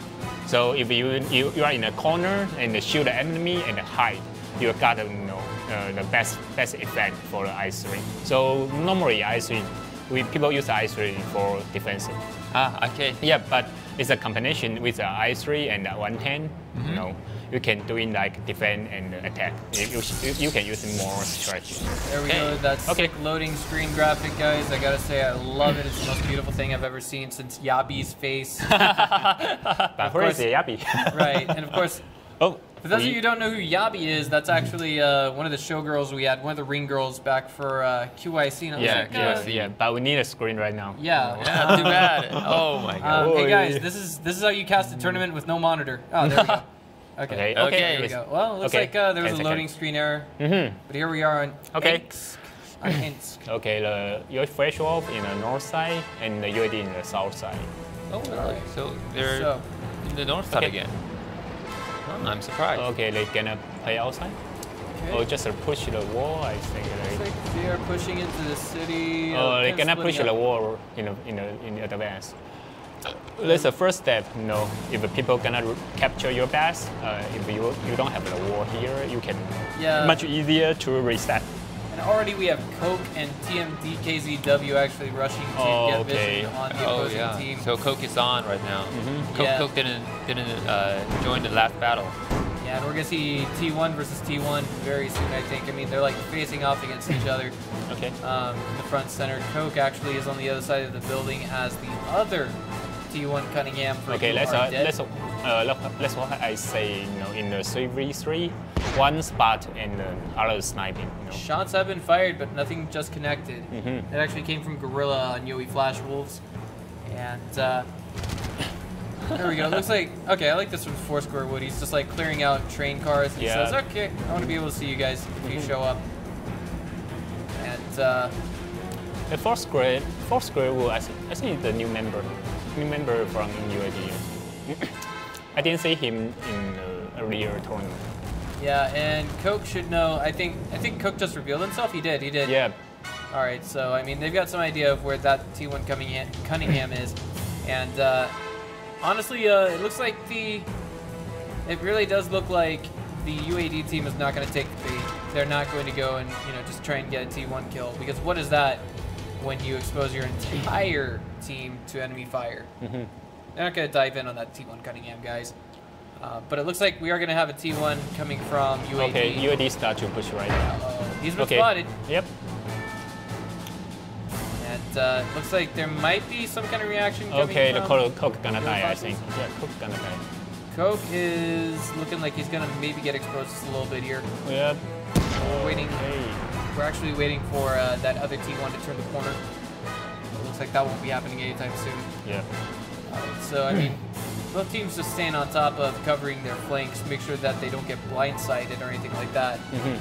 So if you, you you are in a corner and shoot the enemy and hide, you got you know uh, the best best effect for the i3. So normally i3 we people use i3 for defensive. Ah, okay. Yeah, but it's a combination with the i3 and the 110. Mm-hmm. You know, you can do in like defend and attack. You, you, you can use more strategy. There we Okay. go. That Okay. sick loading screen graphic, guys. I gotta say, I love it. It's the most beautiful thing I've ever seen since Yabi's face. But where is course. the Yabi? right. And of course, oh, for those we- of you who don't know who Yabi is, that's actually uh, one of the showgirls we had, one of the ring girls back for uh, QIC. And I was Yeah, like, uh, yeah, QIC. yeah, but we need a screen right now. Yeah. Yeah, too bad. Oh my god. Um, hey guys, this is this is how you cast a tournament with no monitor. Oh, there we go. Okay. Okay, Okay. okay. There we go. Well, it looks Okay, like uh, there was 10 a loading seconds. screen error, Mm-hmm. but here we are on Okay. Ensk. On Ensk. Okay, the your fresh off in the north side and the UAD in the south side. Oh, really? So they're So, in the north side Okay. again. Hmm, I'm surprised. Okay, they're gonna play outside okay. or just push the wall. I think. Looks They, like they are pushing into the city. oh, they kinda gonna push splitting the wall in the, in the, in advance. That's the first step. You know, if the people gonna capture your base, uh, if you you don't have the wall here, you can Yeah. much easier to reset. And already we have Coke and TMDKZW actually rushing to Oh, get okay. vision on the Oh opposing yeah. team. So Coke is on right now. Mhm. Coke, Yeah. Coke didn't didn't uh, join the last battle. yeah, and we're gonna see T1 versus T1 very soon, I think. I mean, they're like facing off against each other. Okay. Um, in the front center, Coke actually is on the other side of the building as the other T1 Cunningham for Okay, let's uh, let's uh, let's what I say. You know, in the three v three, one spot and the other sniping. You know. Shots have been fired, but nothing just connected. Mhm. It actually came from Gorilla on Yowie Flash Wolves. And uh, there we go. Looks like, okay, I like this from Foursquare Wood. He's just like clearing out train cars. And Yeah. Mm-hmm. He says, okay, I want to be able to see you guys if you show up. And uh, The fourth grade, fourth grade will I, thi- I think the new member, new member from UAD. I didn't see him in a earlier tournament. yeah, and Coke should know. I think I think Coke just revealed himself. He did. He did. Yeah, All right, so I mean they've got some idea of where that T1 Cunningham, Cunningham is, and uh, honestly, uh, it looks like the. It really does look like the UAD team is not going to take the. They're not going to go and you know just try and get a T1 kill because what is that when you expose your entire team to enemy fire? Mhm. They're not going to dive in on that T1 Cunningham guys. Uh, but it looks like we are going to have a T1 coming from UAD. Okay, UAD start to push right now. Uh-oh. He's been Okay. spotted. Yep. And uh, looks like there might be some kind of reaction coming Okay, the Coke, Coke gonna die. I think. Yeah, Coke gonna die. Coke is looking like he's gonna maybe get exposed just a little bit here. Yep. We're waiting. Okay. We're actually waiting for uh, that other T1 to turn the corner. It looks like that won't be happening anytime soon. Yeah. Uh, so I mean, both teams just staying on top of covering their flanks, make sure that they don't get blindsided or anything like that. Mhm.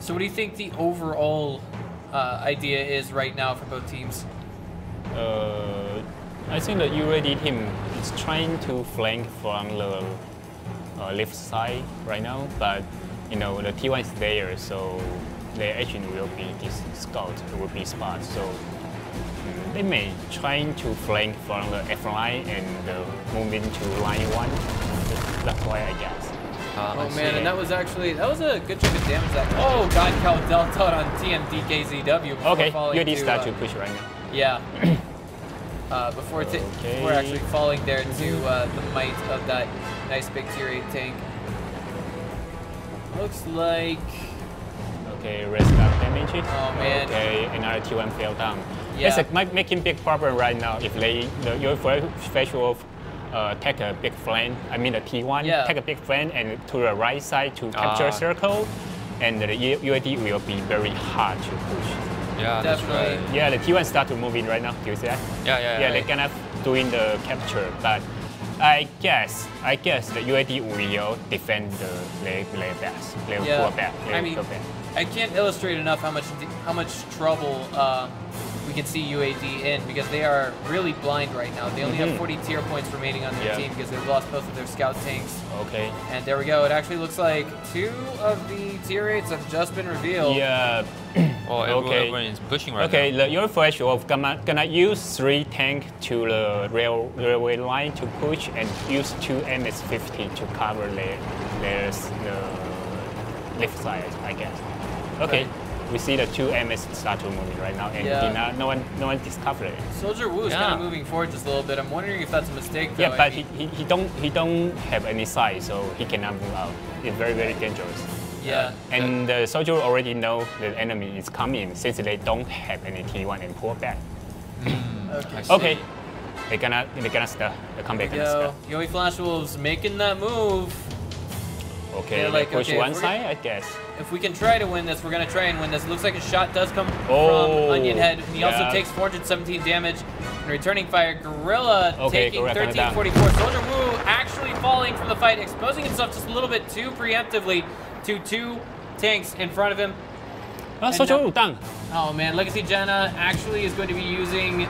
So what do you think the overall uh, idea is right now for both teams? Uh, I think the UAD team is trying to flank from the uh, left side right now, but you know the T1 is there, so their action will be this scout will be spot. So mm, they may trying to flank from the F line and uh, move into line one. That's why I guess. Uh, Oh I man, see. and that was actually that was a good chunk of damage. That oh god, Cal Delta on TMDKZW. before Okay, falling UAD start uh, to push right now. Yeah. uh, before, t- Okay. before actually falling there to uh, the might of that nice big tier 8 tank. Looks like Okay, rest up damage. Oh, man. Okay, another T1 fell down. Yeah. It's like making big problem right now if they the your special uh, take a big flank. I mean the T1 Yeah. take a big flank and to the right side to capture Ah. circle, and the U- UAD will be very hard to push. Yeah, that's Definitely. right. Yeah, the T1 start to move in right now. Do you see that? Yeah, yeah, Yeah, they're kind of doing the capture, but I guess I guess the UAD will defend the their, their best, their Yeah, poor back, their I mean, back. I can't illustrate enough how much how much trouble uh, we can see UAD in because they are really blind right now. They only have Mhm. 40 tier points remaining on their Yeah. team because they've lost both of their scout tanks. Okay. And there we go. It actually looks like two of the tier 8s have just been revealed. Yeah. Oh, everyone, Okay. everyone is pushing right Okay, now. the, your flash wolf gonna, gonna use three tank to the rail, railway line to push and use two AMX 50 to cover their, their the left side, I guess. Okay, we see the two MS start to moving right now, and Yeah. not, no one no one discovered it. Soldier Wu is Yeah. kind of moving forward just a little bit. I'm wondering if that's a mistake. Though. Yeah, I but mean, he, he, he don't he don't have any size, so he cannot move out. It's very very dangerous. Yeah. And the soldier already know the enemy is coming since they don't have any T1 and pull back. Mm. okay. Okay, they gonna they gonna start. The comeback gonna Yo, start. Yoey Flash Wolves making that move. Okay, They're like, push okay, one if we're side, I guess. If we can try to win this, we're gonna try and win this. Looks like a shot does come Oh, from Onion Head. And he also takes 417 damage. And returning fire, Gorilla Okay, taking Gorilla coming down. 1344. Soldier Wu actually falling from the fight, exposing himself just a little bit too preemptively to two tanks in front of him. Ah, And soldier now- Wu down. Oh man, Legacy Jenna actually is going to be using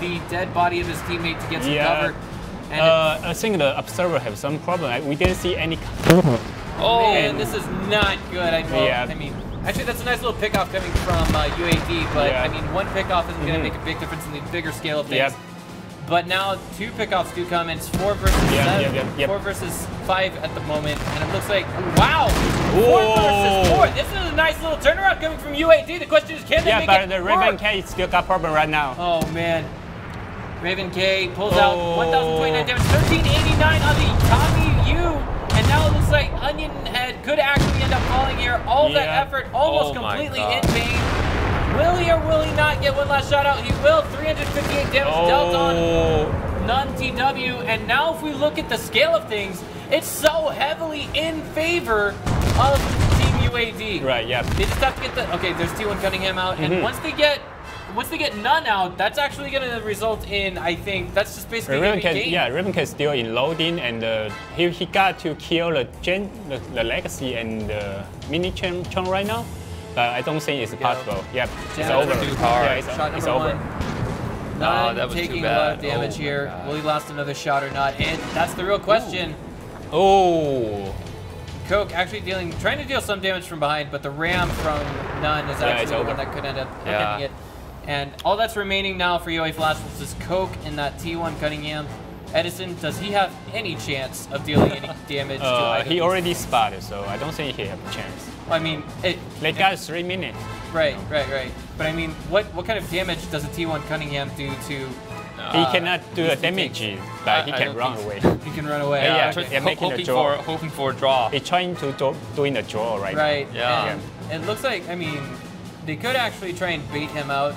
the dead body of his teammate to get some Yeah. cover. And Uh, I think the observer have some problem. We didn't see any. Oh, man, this is not good. I, well, Yeah. I mean, actually, that's a nice little pickoff coming from uh, UAD, but Yeah. I mean, one pickoff isn't going to Mhm. make a big difference in the bigger scale of things. Yep. But now two pickoffs do come, and it's four versus Yep, seven, yep, yep, yep. four versus five at the moment, and it looks like wow, four versus four. This is a nice little turnaround coming from UAD. The question is, can they Yeah, make but it the Raven work? K still got problem right now. Oh man. Raven K pulls out Oh. 1,029 damage, 1389 on the Tommy U, and now it looks like Onion Head could actually end up falling here. All that effort almost Oh completely in vain. Will he or will he not get one last shot out? He will. 358 damage dealt on Oh, None TW, and now if we look at the scale of things, it's so heavily in favor of Team UAD. right, yeah. They just have to get the okay. There's T1 Cunningham out, and Mhm. once they get once they get none out, that's actually going to result in I think that's just basically to K, be yeah, Raven can still in loading, and uh, he, he got to kill the gen, the, the legacy and the mini Chun right now, but I don't think it's possible. Yep, it's Gen over. too hard. Yeah, it's, Shot it's over. one. No, None that was too taking a lot of bad. damage Oh, here. God. Will he last another shot or not? And that's the real question. Oh, Coke actually dealing, trying to deal some damage from behind, but the ram from None is actually it's the over. one that could end up Yeah. ending it. And all that's remaining now for UA Flash Wolves is Coke and that T1 Cunningham. Edison, does he have any chance of dealing any damage to uh, he already spotted, so I don't think he have a chance. I mean, it, They got three minutes. right, right, right. But I mean, what what kind of damage does a T1 Cunningham do to? He uh, cannot do two damage, tanks? but he I- I can run away. He can run away. Yeah, Ah, yeah, okay. they're Ho- a hoping draw. for hoping for a draw. He's trying to do, doing the draw right, Right. Yeah. and It looks like I mean, they could actually try and bait him out.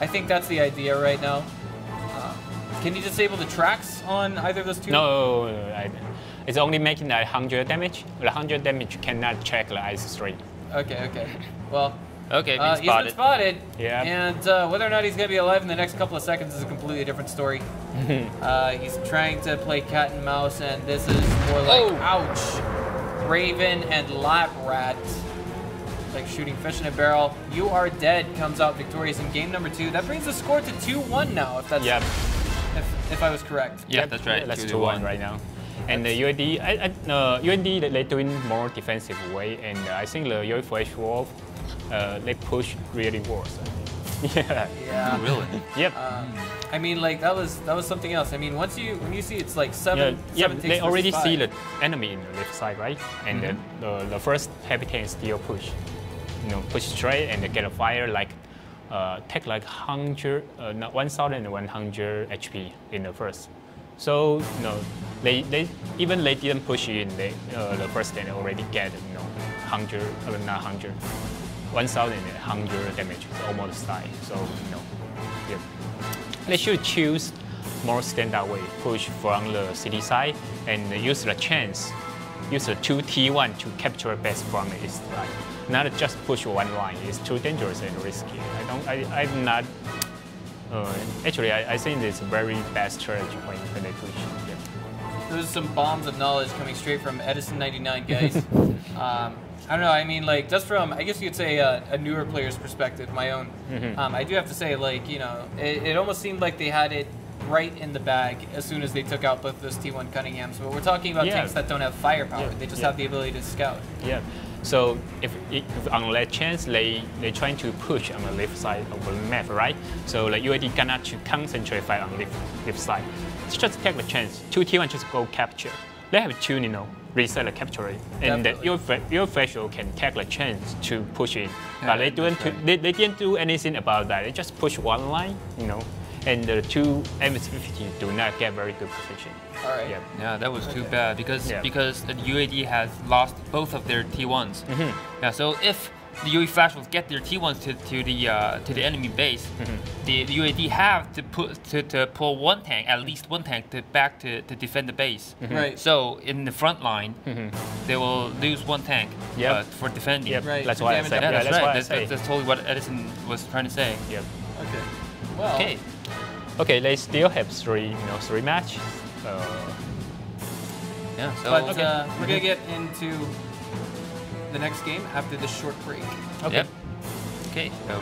I think that's the idea right now. Can you disable the tracks on either of those two? No, I, it's only making like 100 damage. The 100 damage cannot check the IS3. Okay. Okay. Well, Okay, uh, been he's been spotted. spotted. Yeah. And uh, whether or not he's gonna be alive in the next couple of seconds is a completely different story. uh, he's trying to play cat and mouse, and this is more like Oh. ouch. Raven and Lap Rat. Like shooting fish in a barrel. You are dead comes out victorious in game number two. That brings the score to 2-1 now, if that's Yep. If, if I was correct. Yeah, that's right. That's two 2 to 1 one. right now. And the UAD, I, I, uh, UAD, they- they're doing more defensive way, and uh, I think the UFH Wolf, uh, they push really worse. yeah. Yeah. Really? Yep. Um, I mean, like that was that was something else. I mean, once you when you see it's like seven, yeah, yeah, seven they takes already versus see the enemy in the left side, right? And Mm-hmm. the, the, the first heavy tank still push, you know, push straight and they get a fire like uh, take like 100, uh, not 1,100 HP in the first. So you know, they, they even they didn't push in. They uh, the first day they already get you know 100, uh, not 100, 1,100 damage, almost die. So you know, yeah. They should choose more standard way, push from the city side and use the chance, use the two T1 to capture best from the side. Not just push one line, it's too dangerous and risky. I I'm not, uh, actually I, I think it's a very strategy when, when they push. Yeah. Those are some bombs of knowledge coming straight from Edison99, guys. um, I don't know. I mean, like, just from I guess you could say uh, a newer player's perspective, my own. Um, I do have to say, like, you know, it, it almost seemed like they had it right in the bag as soon as they took out both those T1 Cunninghams. But we're talking about Yeah. tanks that don't have firepower; Yeah, they just yeah. have the ability to scout. Yeah. So if, if on that chance they they trying to push on the left side of the map, right? So the UAD cannot to concentrate fight on left left side. It's just take the chance. Two T1 just go capture. They have two, you know, reset the capture rate, and Definitely. your your facial can take the chance to push in. Yeah, but they didn't right. they, they didn't do anything about that. They just push one line, you know, and the two AMX 50 do not get very good position. All right. Yeah. Yeah, that was too Okay. bad because Yeah. because the UAD has lost both of their T1s. Mm-hmm. Yeah, so if the UE Flash will get their T1s to, to the uh, to the enemy base, Mm-hmm. the, the UAD have to put to, to pull one tank, at least one tank, to back to, to defend the base. Mm-hmm. Right. So in the front line, they will lose one tank Yep. uh, for defending. Yep. Right, That's to why I said. up- Yeah, Yeah, that's, that's right. That's, that's, that's totally what Edison was trying to say. Yep. Okay. Well. Okay. Okay, they still have three, you know, three match. Uh, Yeah. So But Okay. uh, we're gonna get into the next game after this short break. okay. Yep. Okay. So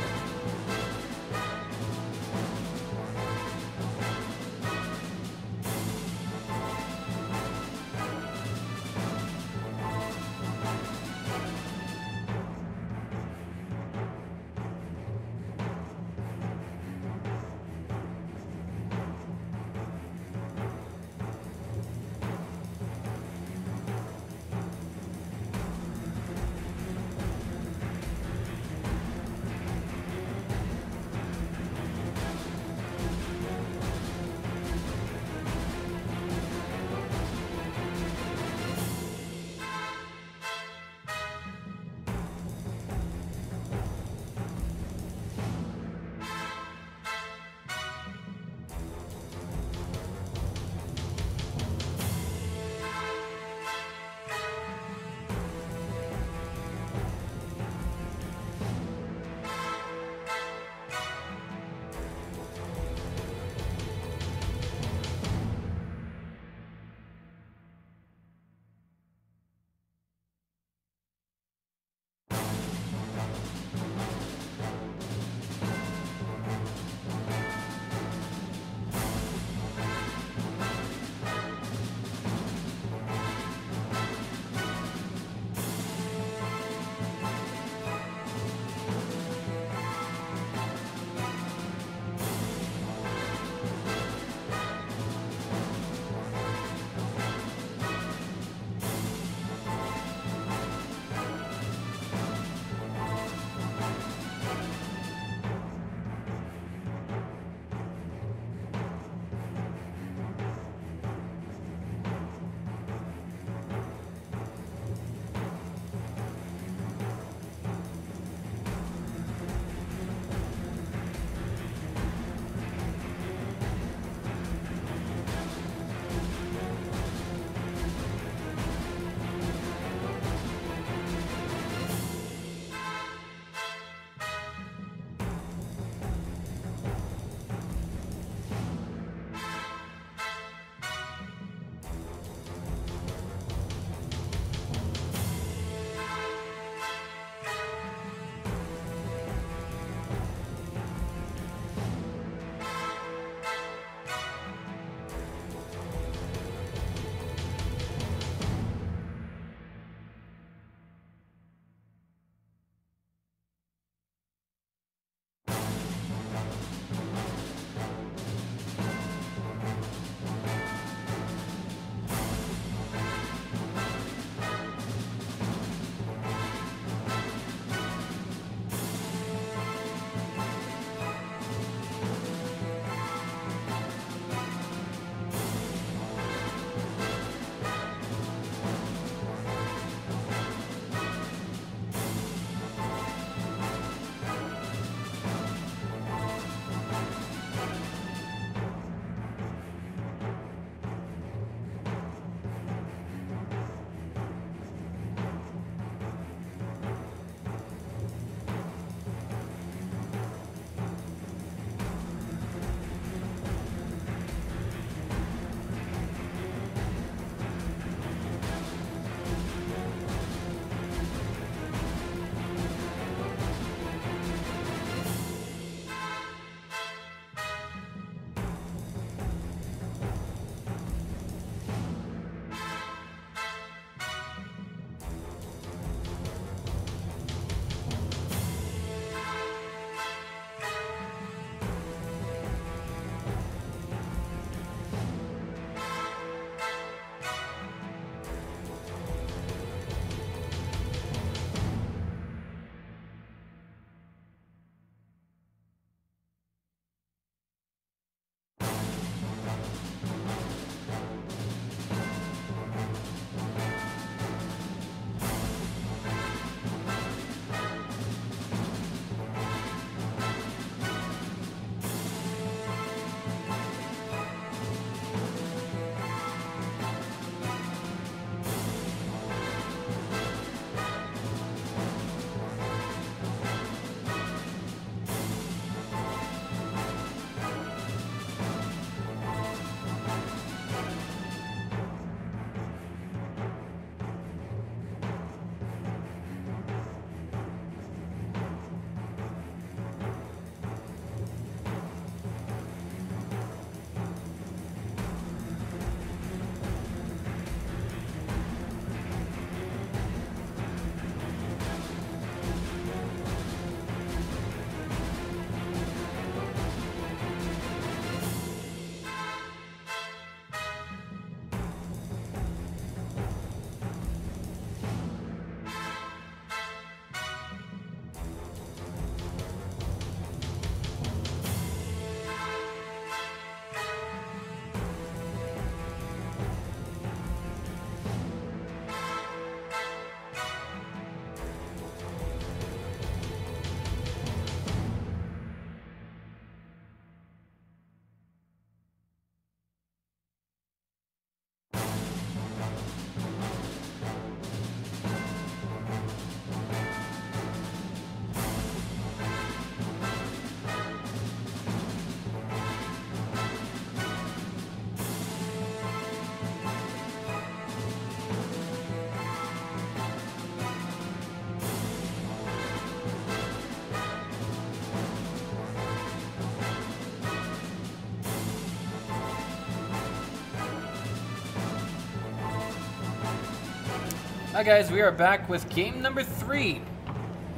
Hi guys, we are back with game number three.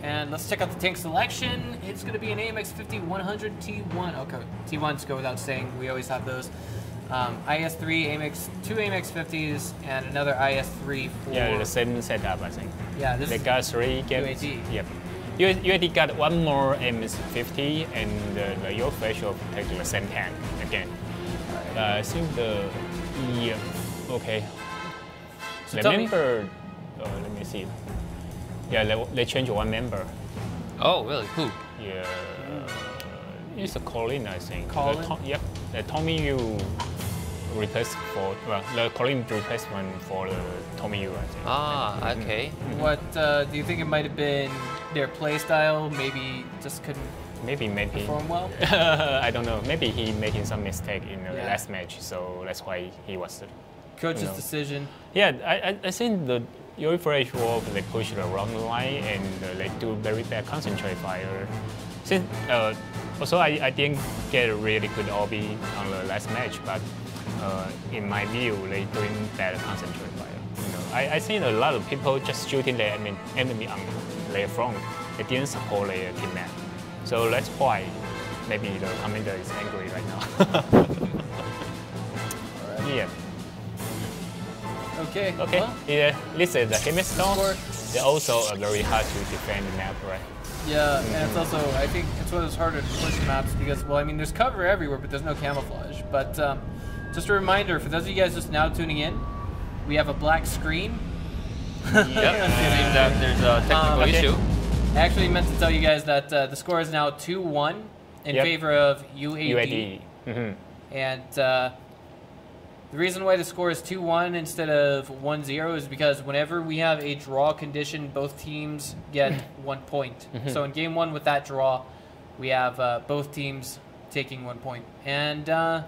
And let's check out the tank selection. It's going to be an AMX 50 100 T1. Okay, T1s go without saying. We always have those. Um, IS3, AMX, two AMX 50s, and another IS3 for... Yeah, the same setup, I think. Yeah, this They is got three games. UAD. Yep. U- UAD got one more AMX 50 and the, the your facial take the same tank again. Uh, I think the yeah okay. So the tell me- member, let me see. Yeah, they, they changed one member. Oh, really? Who? Yeah, it's a Colin, I think. The Colin? Tom- yep, the Tommy Yu replaced for well, the Colin replacement for the Tommy Yu, I think. Ah, okay. What, uh, do you think it might have been their play style? Maybe just couldn't Maybe maybe. perform well? I don't know. Maybe he making some mistake in the Yeah. last match, so that's why he was. Coach's No. decision. Yeah, I, I, I think the Yuri Fresh Wolf they push the wrong line and uh, they do very bad concentrate fire. Since uh, also I, I didn't get a really good OB on the last match, but uh, in my view they doing bad concentrate fire. You know, I, I think a lot of people just shooting their enemy, enemy on their front. They didn't support their teammate. So that's why maybe the commander is angry right now. yeah. Okay. Okay. well, yeah, this is the Himmelsdorf. Score. They're also very hard to defend the map, right? Yeah, and it's also I think it's one of those harder to push maps because well I mean there's cover everywhere but there's no camouflage. But um, just a reminder for those of you guys just now tuning in, we have a black screen. Yep. Seems that there's a technical Um, okay. issue. I actually meant to tell you guys that uh, the score is now 2-1 in Yep. favor of UAD. UAD. hmm And uh, the reason why the score is 2 1 instead of 1 0 is because whenever we have a draw condition, both teams get one point. So in game one, with that draw, we have uh, both teams taking one point. And uh,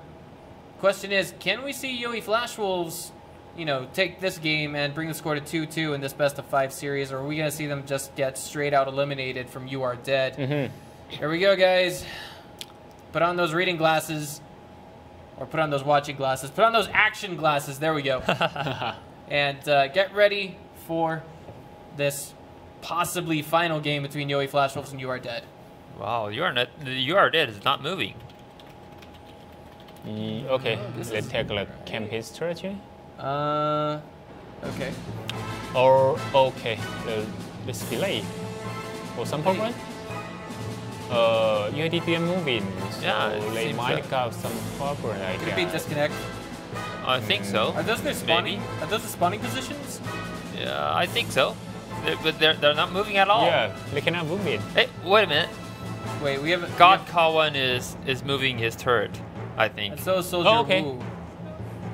question is can we see Yoey Flash Wolves? You know, take this game and bring the score to 2 2 in this best of five series, or are we going to see them just get straight out eliminated from You Are Dead? Here we go, guys. Put on those reading glasses. Or put on those watching glasses. Put on those action glasses. There we go. and uh, get ready for this possibly final game between Yoey Flash Wolves and You Are Dead. Wow, you are not. You are dead. is not moving. Mm, okay, this let's is- take a campaign strategy. Uh, okay. Or okay, the, let's delay. For some problem. Uh, UAD didn't moving, so Yeah, it they might so. got some problem. I Could it be guess. disconnect? I think so. Are those their spawning? Maybe. Are those the spawning positions? Yeah, I think so. They're, but they're they're not moving at all. Yeah, they cannot move it. Hey, wait a minute. Wait, we have we God have- Kawan is is moving his turret. I think. And so is Soldier Oh, okay. Wu.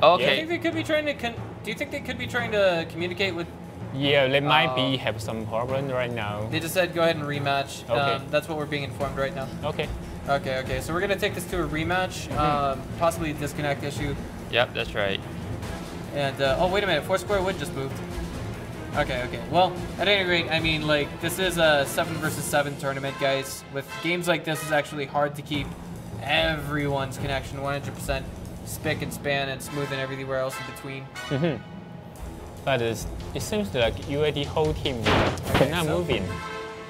Oh, Do you think they could be trying to? Con- do you think they could be trying to communicate with? Yeah, they might be Oh. have some problem right now. They just said go ahead and rematch. Okay. Um, that's what we're being informed right now. Okay. Okay, okay. So we're gonna take this to a rematch, Mm-hmm. um, possibly a disconnect issue. Yep, that's right. And uh, oh, wait a minute, four square wood just moved. Okay, okay. Well, at any rate, I mean, like this is a seven versus seven tournament, guys. With games like this, it's actually hard to keep everyone's connection 100% spick and span and smooth and everywhere else in between. But it seems like UAD whole team cannot so move in.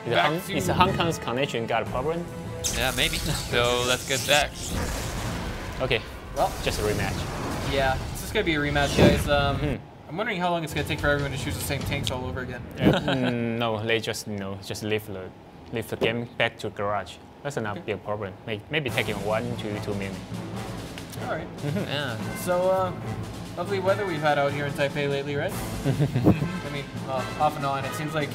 Is, Hong, is Hong Kong's connection got a problem? Yeah, maybe. So let's get back. Okay, Well, just a rematch. yeah, this is gonna be a rematch, guys. Um, Mhm. I'm wondering how long it's gonna take for everyone to choose the same tanks all over again. Yeah, mm, no, they just you know just leave the leave the game back to garage. That's not be a problem. May- Maybe taking one to two minutes. All right. Yeah. So, uh, lovely weather we've had out here in Taipei lately, right? I mean, uh, off and on. It seems like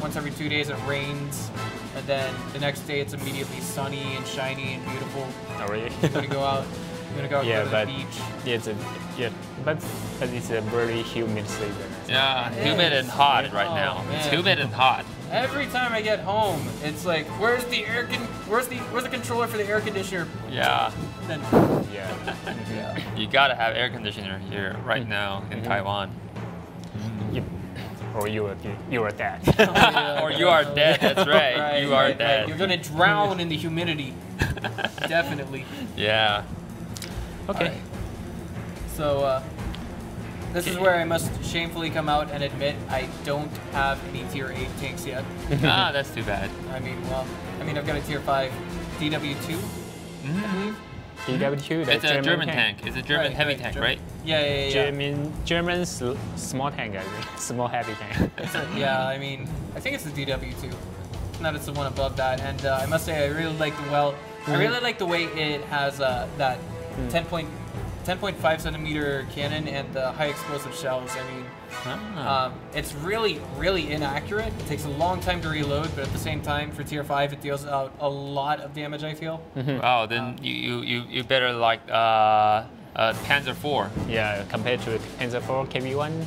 once every two days it rains, and then the next day it's immediately sunny and shiny and beautiful. Not really. You're gonna go out. You're gonna go out Yeah, to the but- beach. yeah, it's a, yeah, but but it's a very humid season. Yeah, humid and hot right Oh, now. It's humid and hot. Every time I get home, it's like, where's the air con- Where's the Where's the controller for the air conditioner? Yeah. Then, Yeah. yeah. You gotta have air conditioner here right now in Taiwan. Yep. Or you are you are dead. or you are dead. That's right. you are right, right. dead. You're gonna drown in the humidity. Definitely. Yeah. okay. Alright. So, uh, this is where I must shamefully come out and admit I don't have any tier 8 tanks yet. ah, that's too bad. I mean, well, I mean, I've got a tier 5 DW2, I believe. DW2, that's It's a German tank. It's a German Right, heavy right, tank, German. right? Yeah, yeah, yeah. yeah. German, German sl- small tank, I think. Small heavy tank. A, yeah, I mean, I think it's the DW2. Not it's the one above that. And uh, I must say, I really like the well. I really like the way it has uh, that 10 point, 10.5 centimeter cannon and the high explosive shells. I mean, Ah. um, it's really, really inaccurate. It takes a long time to reload, but at the same time, for tier 5, it deals out a lot of damage, I feel. Wow, then you, you, you, you better like uh, uh, Panzer IV. yeah, compared to Panzer IV KV1.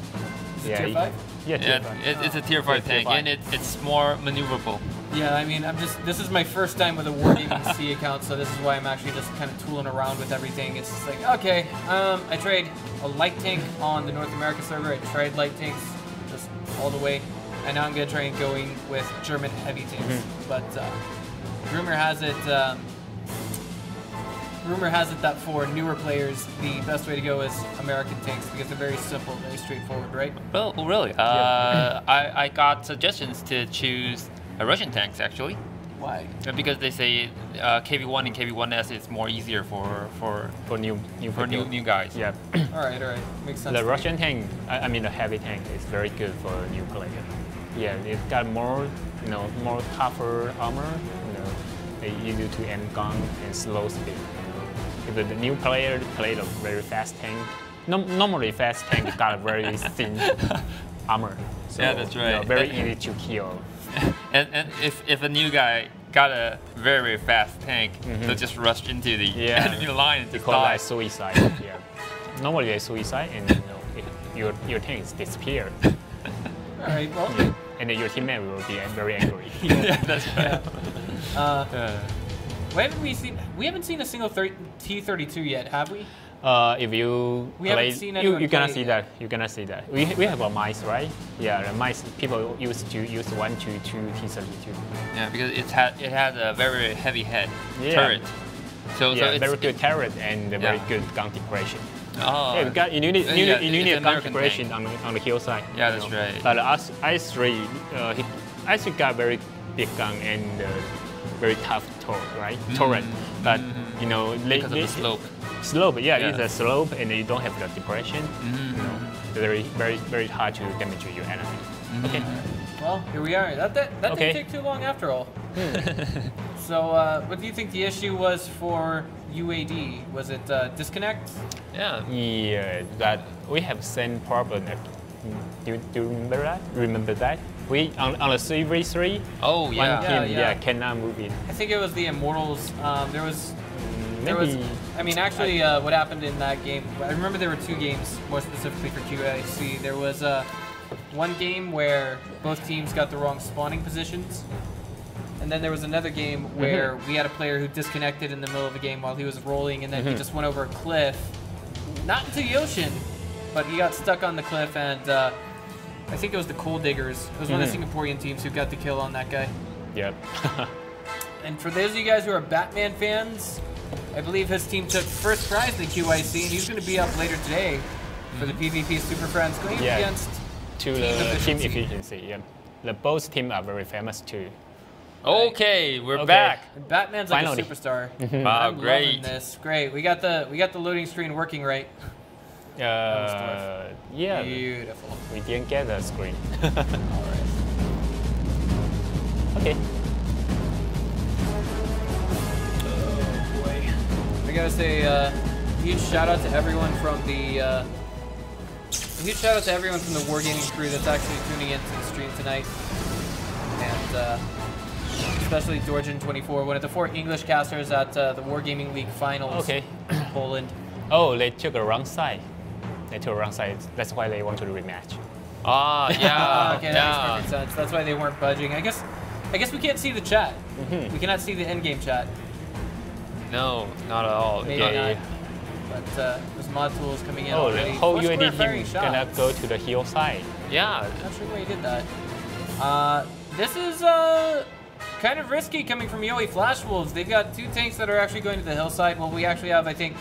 Yeah, tier five? Yeah, tier Yeah, 5. it, it's a tier 5 Yeah, tier tank, five. and it, it's more maneuverable. Yeah, I mean, I'm just, this is my first time with a Wargaming C account, so this is why I'm actually just kind of tooling around with everything. It's just like, okay, um, I trade a light tank on the North America server. I tried light tanks just all the way, and now I'm gonna try and going with German heavy tanks. But uh, rumor has it, um, rumor has it that for newer players, the best way to go is American tanks because they're very simple, very straightforward, right? Well, oh, really? Uh, I, I got suggestions to choose uh, Russian tanks, actually. Why? Uh, Because they say uh, KV1 and KV1S is more easier for for For new, new for new people. new guys. Yeah. All right, all right, makes sense. The to me. Russian tank, I, I mean the heavy tank, is very good for new player. Yeah, it's got more, you know, more tougher armor. You know, easy to aim gun and slow speed. You know. If the new player played a very fast tank, no, normally fast tank got a very thin armor. So, Yeah, that's you know, right. very easy to kill. and and if, if a new guy got a very very fast tank, they'll just rush into the Mm-hmm. Yeah. enemy line and They just call die. that suicide. yeah. Normally they suicide and you know, it, your your tanks disappear. All right, well. and then your teammate will be very angry. yeah, that's right. Uh, Uh, Why haven't we seen? We haven't seen a single T32 yet, have we? Uh, if you We haven't play, seen you anyone you gonna see it that. You cannot see that. We, we have a mice, right? Yeah, the mice. People used to use one to two T32. yeah, because it had it has a very heavy head Yeah. turret. So, so Yeah, it's very good turret and a very Yeah. good gun depression. Oh, yeah, you got you need uh, you yeah, need, you need a gun American depression on the, on the hillside. Yeah, that's know. right. But us I3, uh, he, I3 got very big gun and uh, very tough turret, right? Turret, but you know they, Mm-hmm. because of the slope. Slope, yeah, Yeah. it's a slope, and you don't have the depression. Mm-hmm. You know, very, very, very hard to damage your enemy. Mm-hmm. Okay. Well, here we are. That that, that Okay. didn't take too long after all. so, uh, what do you think the issue was for UAD? Was it uh, disconnect? Yeah. Yeah, that we have same problem. Do, you- do you remember that? Remember that? We on, on the CV3, Oh one yeah. team Yeah, yeah, yeah. cannot move in. I think it was the Immortals. Um, there was. There was, I mean, actually, uh, what happened in that game? I remember there were two games, more specifically for QIC. There was uh, one game where both teams got the wrong spawning positions, and then there was another game where we had a player who disconnected in the middle of the game while he was rolling, and then he just went over a cliff, not into the ocean, but he got stuck on the cliff, and uh, I think it was the Coal Diggers. It was one of the Mhm. Singaporean teams who got the kill on that guy. Yep. And for those of you guys who are Batman fans, I believe his team took first prize in the QIC, and he's going to be up later today for the PvP Super Friends going Yeah. against. to Team the team efficiency. efficiency. Yeah. The both team are very famous too. Okay, we're Okay. back. And Batman's like Finally. a superstar. Wow, I'm great. loving this. Great. We got the we got the loading screen working right. Uh, yeah. Beautiful. We didn't get the screen. All right. okay. I gotta say, uh, huge shout out to everyone from the. Uh, a huge shout out to everyone from the Wargaming crew that's actually tuning into the stream tonight, and uh, especially Dorjan24, one of the four English casters at uh, the Wargaming League finals. Okay. in Poland. Oh, they took a wrong side. They took a wrong side. That's why they want to rematch. Ah, yeah. okay, that yeah. makes perfect sense. That's why they weren't budging. I guess, I guess we can't see the chat. Mm-hmm. We cannot see the end-game chat. No, not at all. Maybe Not- not. But uh, there's mod tools coming in Oh, the already. whole Foursquare UAD team gonna go to the hill side. Yeah. Not sure why he did that. Uh, this is uh, kind of risky coming from yoe Flash Wolves. They've got two tanks that are actually going to the hillside. Well, we actually have, I think,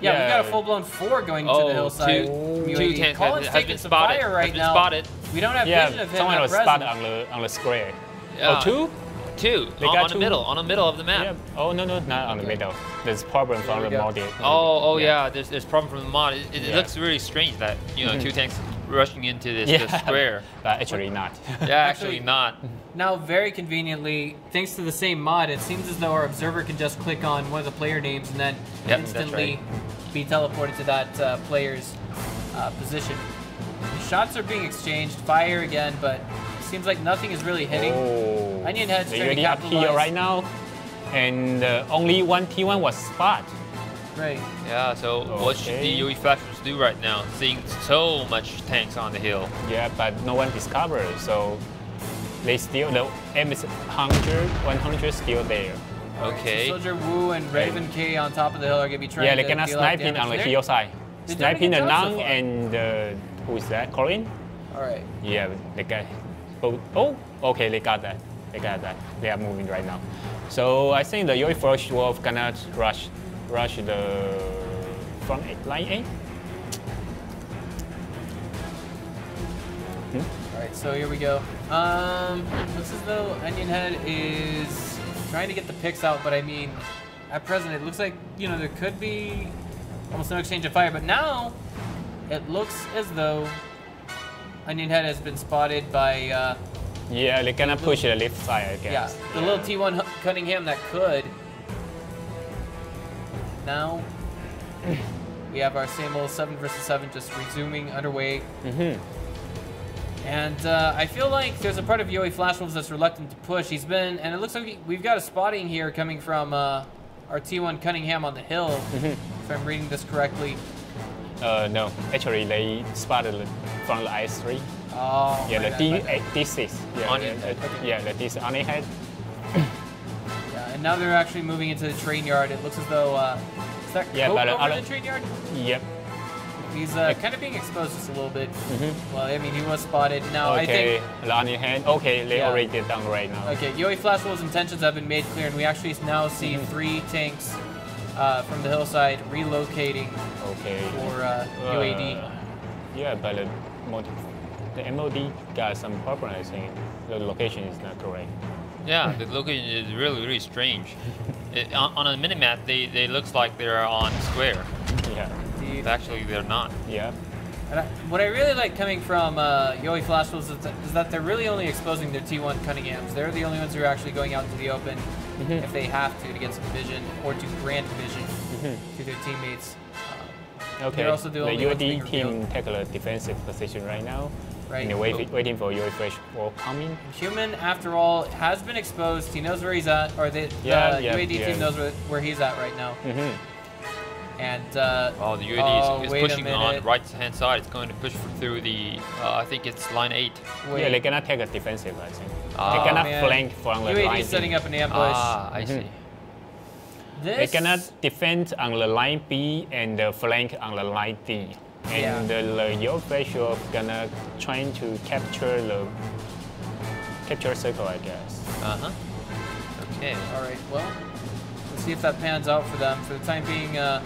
Yeah, we've got a full-blown four going to Oh, the hillside. two- two tanks Colin's has taking been some spotted, fire has right now. spotted. We don't have vision Yeah, of him someone was present. spotted on the on the square. Yeah. Oh, two? Two They on, got on the middle, on the middle of the map. Yeah. Oh no no not on the middle. There's problem from the mod. model. Oh, oh yeah. There's there's problem from the mod. It, it Yeah. looks really strange that you know two tanks rushing into this, this square. but actually not. Yeah, actually Actually- not. Now, very conveniently, thanks to the same mod, it seems as though our observer can just click on one of the player names and then Yep, that's instantly be teleported to that uh, player's uh, position. Shots are being exchanged, fire again, but it seems like nothing is really hitting. Oh. Onion Head's They trying to already up here capitalize. right now, and uh, only one T1 was spot. Right. Yeah. So what should the Okay. UE flashers do right now? Seeing so much tanks on the hill. Yeah, but no one discovered, so they still the M is 100, 100 still there. Okay. So Soldier Wu and Raven K on top of the hill are going to be trying yeah, to they're gonna deal out snipe in damage. on the They're- hill side. they're doing a Sniping the good job so and uh, who is that? Corin? All right. Yeah, they got. Oh, oh, okay, they got that. They got that. They are moving right now. So I think the Yoi Frost Wolf gonna rush, rush the front eight, line eight. All right, so here we go. Um, looks as though Onion Head is trying to get the picks out, but I mean, at present, it looks like you know there could be almost no exchange of fire. But now, it looks as though Onion Head has been spotted by uh, Yeah, they're gonna push the left side, I guess. yeah the little T1 Cunningham that could. Now, we have our same old seven versus seven just resuming underway. Mm-hmm. And uh, I feel like there's a part of yoe Flash Wolves that's reluctant to push. He's been, and it looks like we've got a spotting here coming from uh, our T1 Cunningham on the hill, Mm-hmm. if I'm reading this correctly. Uh, no, actually they spotted it from the IS3. Oh, Yeah, the D, right, right. eh, D6. Yeah, Onion. the- yeah, the D6 onion head. Yeah, and now they're actually moving into the train yard. It looks as though uh, is that Yeah, but, uh, over other- the train yard? Yep. He's uh, kind of being exposed just a little bit. Mhm. Well, I mean, he was spotted. Now I Mm-hmm. Okay, think the onion head. Okay, they Yeah. already did down right now. Okay, yoe Flash Wolves' intentions have been made clear, and we actually now see Mm-hmm. three tanks uh, from the hillside relocating Okay. for uh, UAD. Uh, yeah, but the, mod- the MOD got some problem, I think. The location is not correct. Yeah, the location is really, really strange. It, on, on a minimap, they, they looks like they're on square. Yeah. But actually, they're not. Yeah. And I, what I really like coming from uh, yoe Flash Wolves is, that- is that they're really only exposing their T1 Cunninghams. They're the only ones who are actually going out into the open Mm-hmm. if they have to to get some vision or to grant vision Mm-hmm. to their teammates. Um, Okay. They're also the only ones UAD team revealed. take a defensive position right now. Right. And they're waiting for UAD fresh war coming. Human, after all, has been exposed. He knows where he's at, or the, Yeah, the yeah, UAD yeah. team knows where, where he's at right now. Mm-hmm. And uh, Oh, the UAD oh, is, wait is pushing on minute. right hand side. It's going to push through the, uh, I think it's line 8. wait, Yeah, they're gonna take a defensive, I think. Ah. they cannot man. flank from the UAD line. is setting up an ambush. Ah, I see. They cannot defend on the line B and the flank on the line D. And Yeah. the, the your facial gonna trying to capture the capture circle, I guess. Uh-huh. Okay. All right. Well, let's see if that pans out for them. For the time being, uh,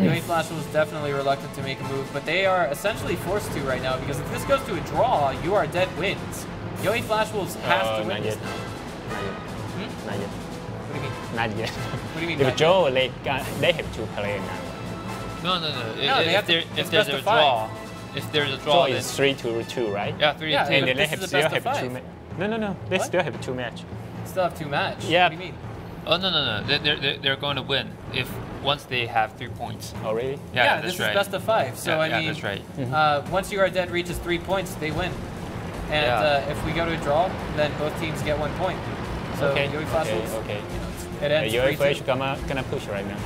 UA Flash was definitely reluctant to make a move, but they are essentially forced to right now because if this goes to a draw, you are dead wins. UA Flash Wolves has Uh, to win not this yet. now. Not yet. Hmm? Not yet. What do you mean? Not yet. What do you mean? if not Joe, they, got, they have two players now. No, no, no. No, if, they if have to- there, if there's a five. draw, if there's a draw, Joe then is three to two, right? yeah, three Yeah, to two. And then they have is a still have of two five. No, no, no. They What? still have two match. Still have two match. Yeah. What do you mean? Oh no, no, no. They- They're, they're, they're going to win if once they have three points. Already? Yeah, Yeah, that's this right. is best of five. So yeah, I yeah, mean, that's right. uh, once you are dead reaches three points, they win. And Yeah. uh, if we go to a draw, then both teams get one point. So Okay, UA Flash okay, Wolves, okay. you know, it's- it Uh, ends your 3-2. flash gonna, gonna push right now.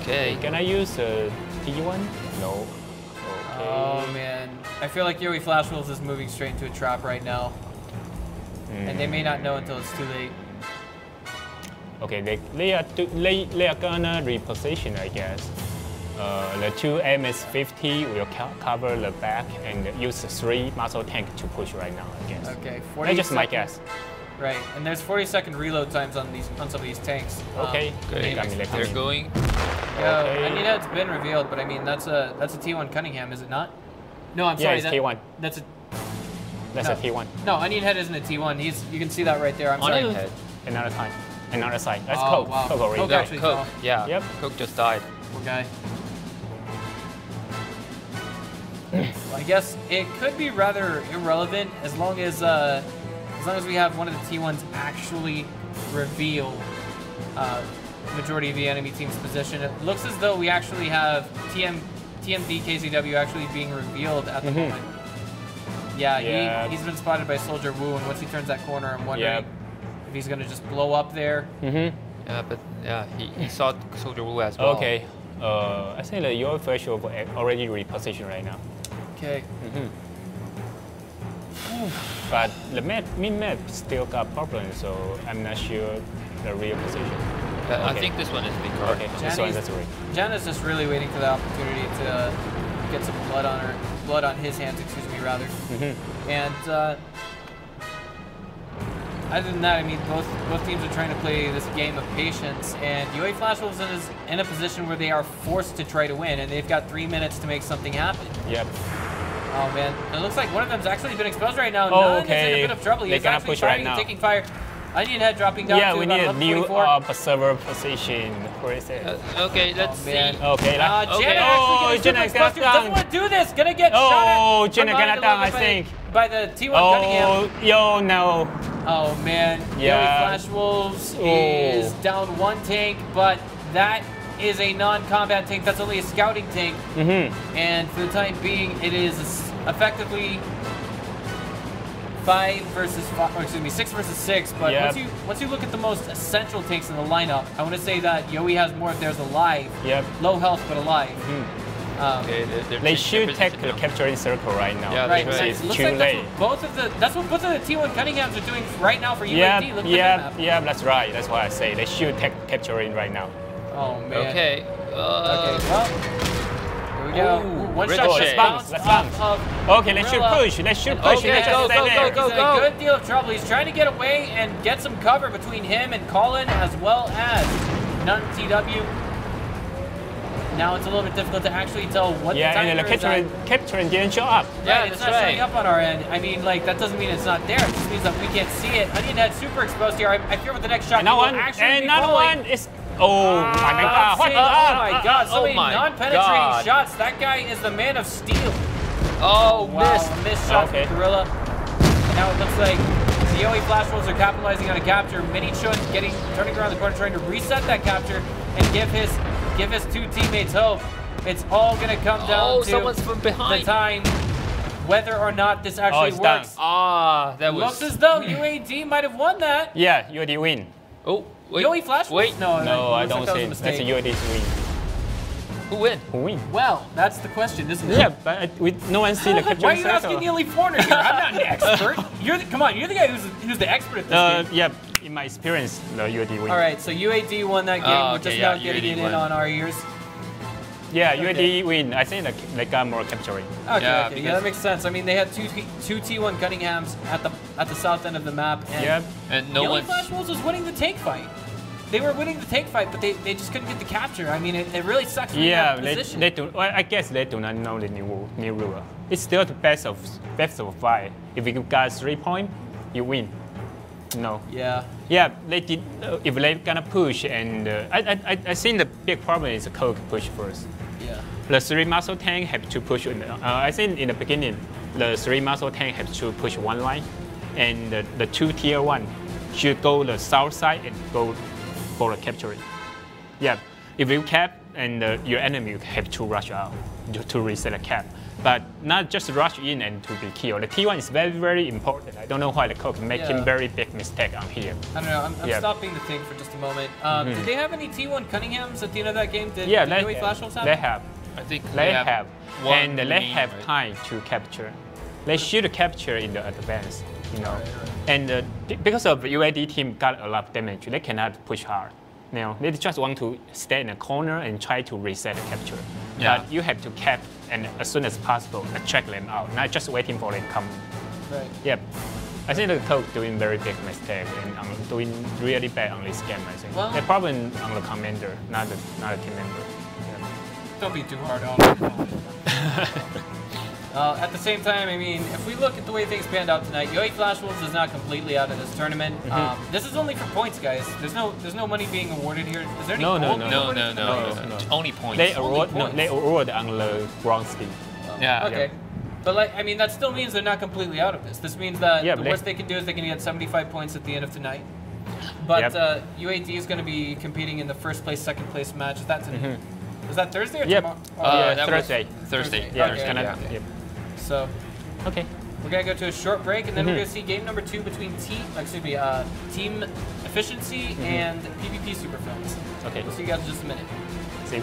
Okay. Can I use uh, T1? No. Okay. Oh man, I feel like yoe Flash Wolves is moving straight into a trap right now, and they may not know until it's too late. Okay, they, they, are, do, they, they are gonna reposition, I guess. Uh, the two AMX 50 will co- cover the back and use the three muscle tank to push right now, I guess. Okay, 40 That's just my guess. Right, and there's 40 second reload times on these on some of these tanks. Um, Okay, Okay. they got me, they got They're going. go. Okay. Onion Head's been revealed, but I mean that's a that's a T1 Cunningham, is it not? No, I'm Yeah, sorry. it's that- T1. That's a That's no. a T1. No, Onion Head isn't a T1. He's you can see that right there. I'm sorry. Onion Head. Another time. Another side. That's Oh, Coke. wow. Coke already. Coke No, actually Coke. Yeah. Yep. Coke just died. Poor guy. Well, I guess it could be rather irrelevant as long as uh, as long as we have one of the T1s actually reveal uh, majority of the enemy team's position. It looks as though we actually have TM TMD KZW actually being revealed at the Mhm. moment. Yeah, Yeah. He, he's been spotted by Soldier Wu, and once he turns that corner, I'm wondering Yep. if he's gonna just blow up there. Mm-hmm. Yeah, but yeah, he, he saw Soldier Wu as well. Okay. Uh, I think that your virtual already repositioned right now. Okay. But the map, min map still got problems, so I'm not sure the real position. But I think this one is big card. Okay, this Chinese- one that's right. Jana's just really waiting for the opportunity to get some blood on her, blood on his hands, excuse me, rather. Mm-hmm. And uh, other than that, I mean, both both teams are trying to play this game of patience, and UA Flash Wolves is in a position where they are forced to try to win, and they've got three minutes to make something happen. Yep. Oh man, it looks like one of them's actually been exposed right now. Oh, None is in a bit of trouble. They He's actually push right now. taking fire. Onion Head dropping down Yeah, to we need a new 24. uh, server position. Where is it? Uh, okay, let's Oh, man. see. Okay, Uh, like, Jenna Okay. actually Oh, getting Jenna super got exposed here. Doesn't want to do this. Gonna get Oh, shot at. Jenna from got behind down, I bit think. By the T1 Cunningham. oh, yo, no. Oh man, Yeah. yoe Flash Wolves Oh. is down one tank, but that is a non-combat tank. That's only a scouting tank, Mm-hmm. and for the time being, it is effectively five versus five. Excuse me, six versus six. But Yep. once you once you look at the most essential tanks in the lineup, I want to say that yoe has more of theirs alive, Yep. low health but alive. Mhm. Um, they're, they're They changing should take the now. capturing circle right now. Yeah, Right, that's right. right. It's Looks too like that's late. what both of the that's what both of the T1 Cunninghams are doing right now for UAD. Yeah, Look yeah, map. yeah, that's right. That's why I say they should take capturing right now. Oh man. Okay. Uh, Okay, well, here we go. Ooh, Ooh, one Ricochet. shot just bounced Let's bounce. Okay, let's shoot push. Let's shoot push. Okay, Let's go, just stay go, there. go, He's go, in go. a good deal of trouble. He's trying to get away and get some cover between him and Colin as well as Nut TW. Now it's a little bit difficult to actually tell what Yeah, the and timer the is capturing, capturing didn't show up. Yeah, right, it's that's not showing up on our end. I mean, like, that doesn't mean it's not there. It just means that we can't see it. Onion Head super exposed here. I, I fear with the next shot, Another he one, actually and another one is. Oh my Ah, god! What? Ah, oh my ah, god, so oh many my non-penetrating shots. That guy is the man of steel. oh, Wow, missed. a missed shot Okay. from Gorilla. Now it looks like the OE Flash Wolves are capitalizing on a capture. Mini Chun getting turning around the corner, trying to reset that capture and give his give his two teammates hope. It's all gonna come down Oh, to someone's from behind. the time whether or not this actually it's done. works. Ah, that was. Looks as though UAD might have won that. Yeah, UAD win. Oh, wait. yoe Flash Wolves? Wait. No, No, I looks don't like that say a that's a. UAD's win. Who win? Who win? Well, that's the question, isn't it? Yeah, but I- we, no one see the Why are you asking Neely Forner here? I'm not an expert. You're the, come on, you're the guy who's who's the expert at this Uh, game. yeah, in my experience, the UAD win. All right, so UAD won that game. Oh, We're just yeah, now getting UAD it in won. on our ears. Yeah, Okay. UAD win. I think they, they got more capturing. Okay, Yeah, okay, yeah, that makes sense. I mean, they had two T- two T1 Cunninghams at the at the south end of the map, and Yep. And no Yellow one. Flash Wolves was winning the tank fight. They were winning the tank fight, but they, they just couldn't get the capture. I mean, it, it really sucks. when you're in Yeah, that they, position. they do. Well, I guess they do not know the new new rule. It's still the best of best of five. If you got three point, you win. No. yeah. Yeah, they did. Uh, if they gonna push, and uh, I, I I I think the big problem is the Coke push first. Yeah. The three muscle tank have to push. Uh, I think in the beginning, the three muscle tank have to push one line, and the, the two tier one should go the south side and go for the capturing. Yeah, if you cap and uh, your enemy have to rush out to, to reset the cap, but not just rush in and to be killed. The T1 is very very important. I don't know why the Coke make Yeah. him very big mistake on here. I don't know. I'm, I'm Yeah. stopping the thing for just a moment. Um, Mhm. Did they have any T1 Cunninghams at the end of that game? Did, Yeah, did they, yoe Flash have? they have. I think They have, one and they lead, have right? time to capture. They should capture in the advance, you know. Right, right. And uh, because of UAD team got a lot of damage, they cannot push hard. You know, they just want to stay in a corner and try to reset the capture. Yeah. But you have to cap and as soon as possible attract them out, not just waiting for them come. Right. Yep. I think the coach doing very big mistake and um, doing really bad on this game. I think Well- the problem on the commander, not the not the team member. don't be too hard on. Uh, at the same time, I mean, if we look at the way things panned out tonight, yoe Flash Wolves is not completely out of this tournament. Mm-hmm. Um, this is only for points, guys. There's no there's no money being awarded here. Is there any No, no, gold no. No, no, no, No, no, no. Only points. They Only award no, they award on the bronze scheme. yeah. Okay. But like, I mean, that still means they're not completely out of this. This means that Yeah, the but they- worst they can do is they can get 75 points at the end of tonight. But Yep. uh, UAD is going to be competing in the first place, second place match. Is that tonight? Is that Thursday or. Yep. tomorrow? Uh, Yeah, Thursday. Thursday. Thursday. Yeah, Okay. Thursday, Can I- yeah. yep. So Okay. we're gonna go to a short break, and then we're Mhm. gonna see game number two between team, excuse me, uh, team efficiency Mm-hmm. and PvP super films. Okay. We'll see you guys in just a minute. See. you.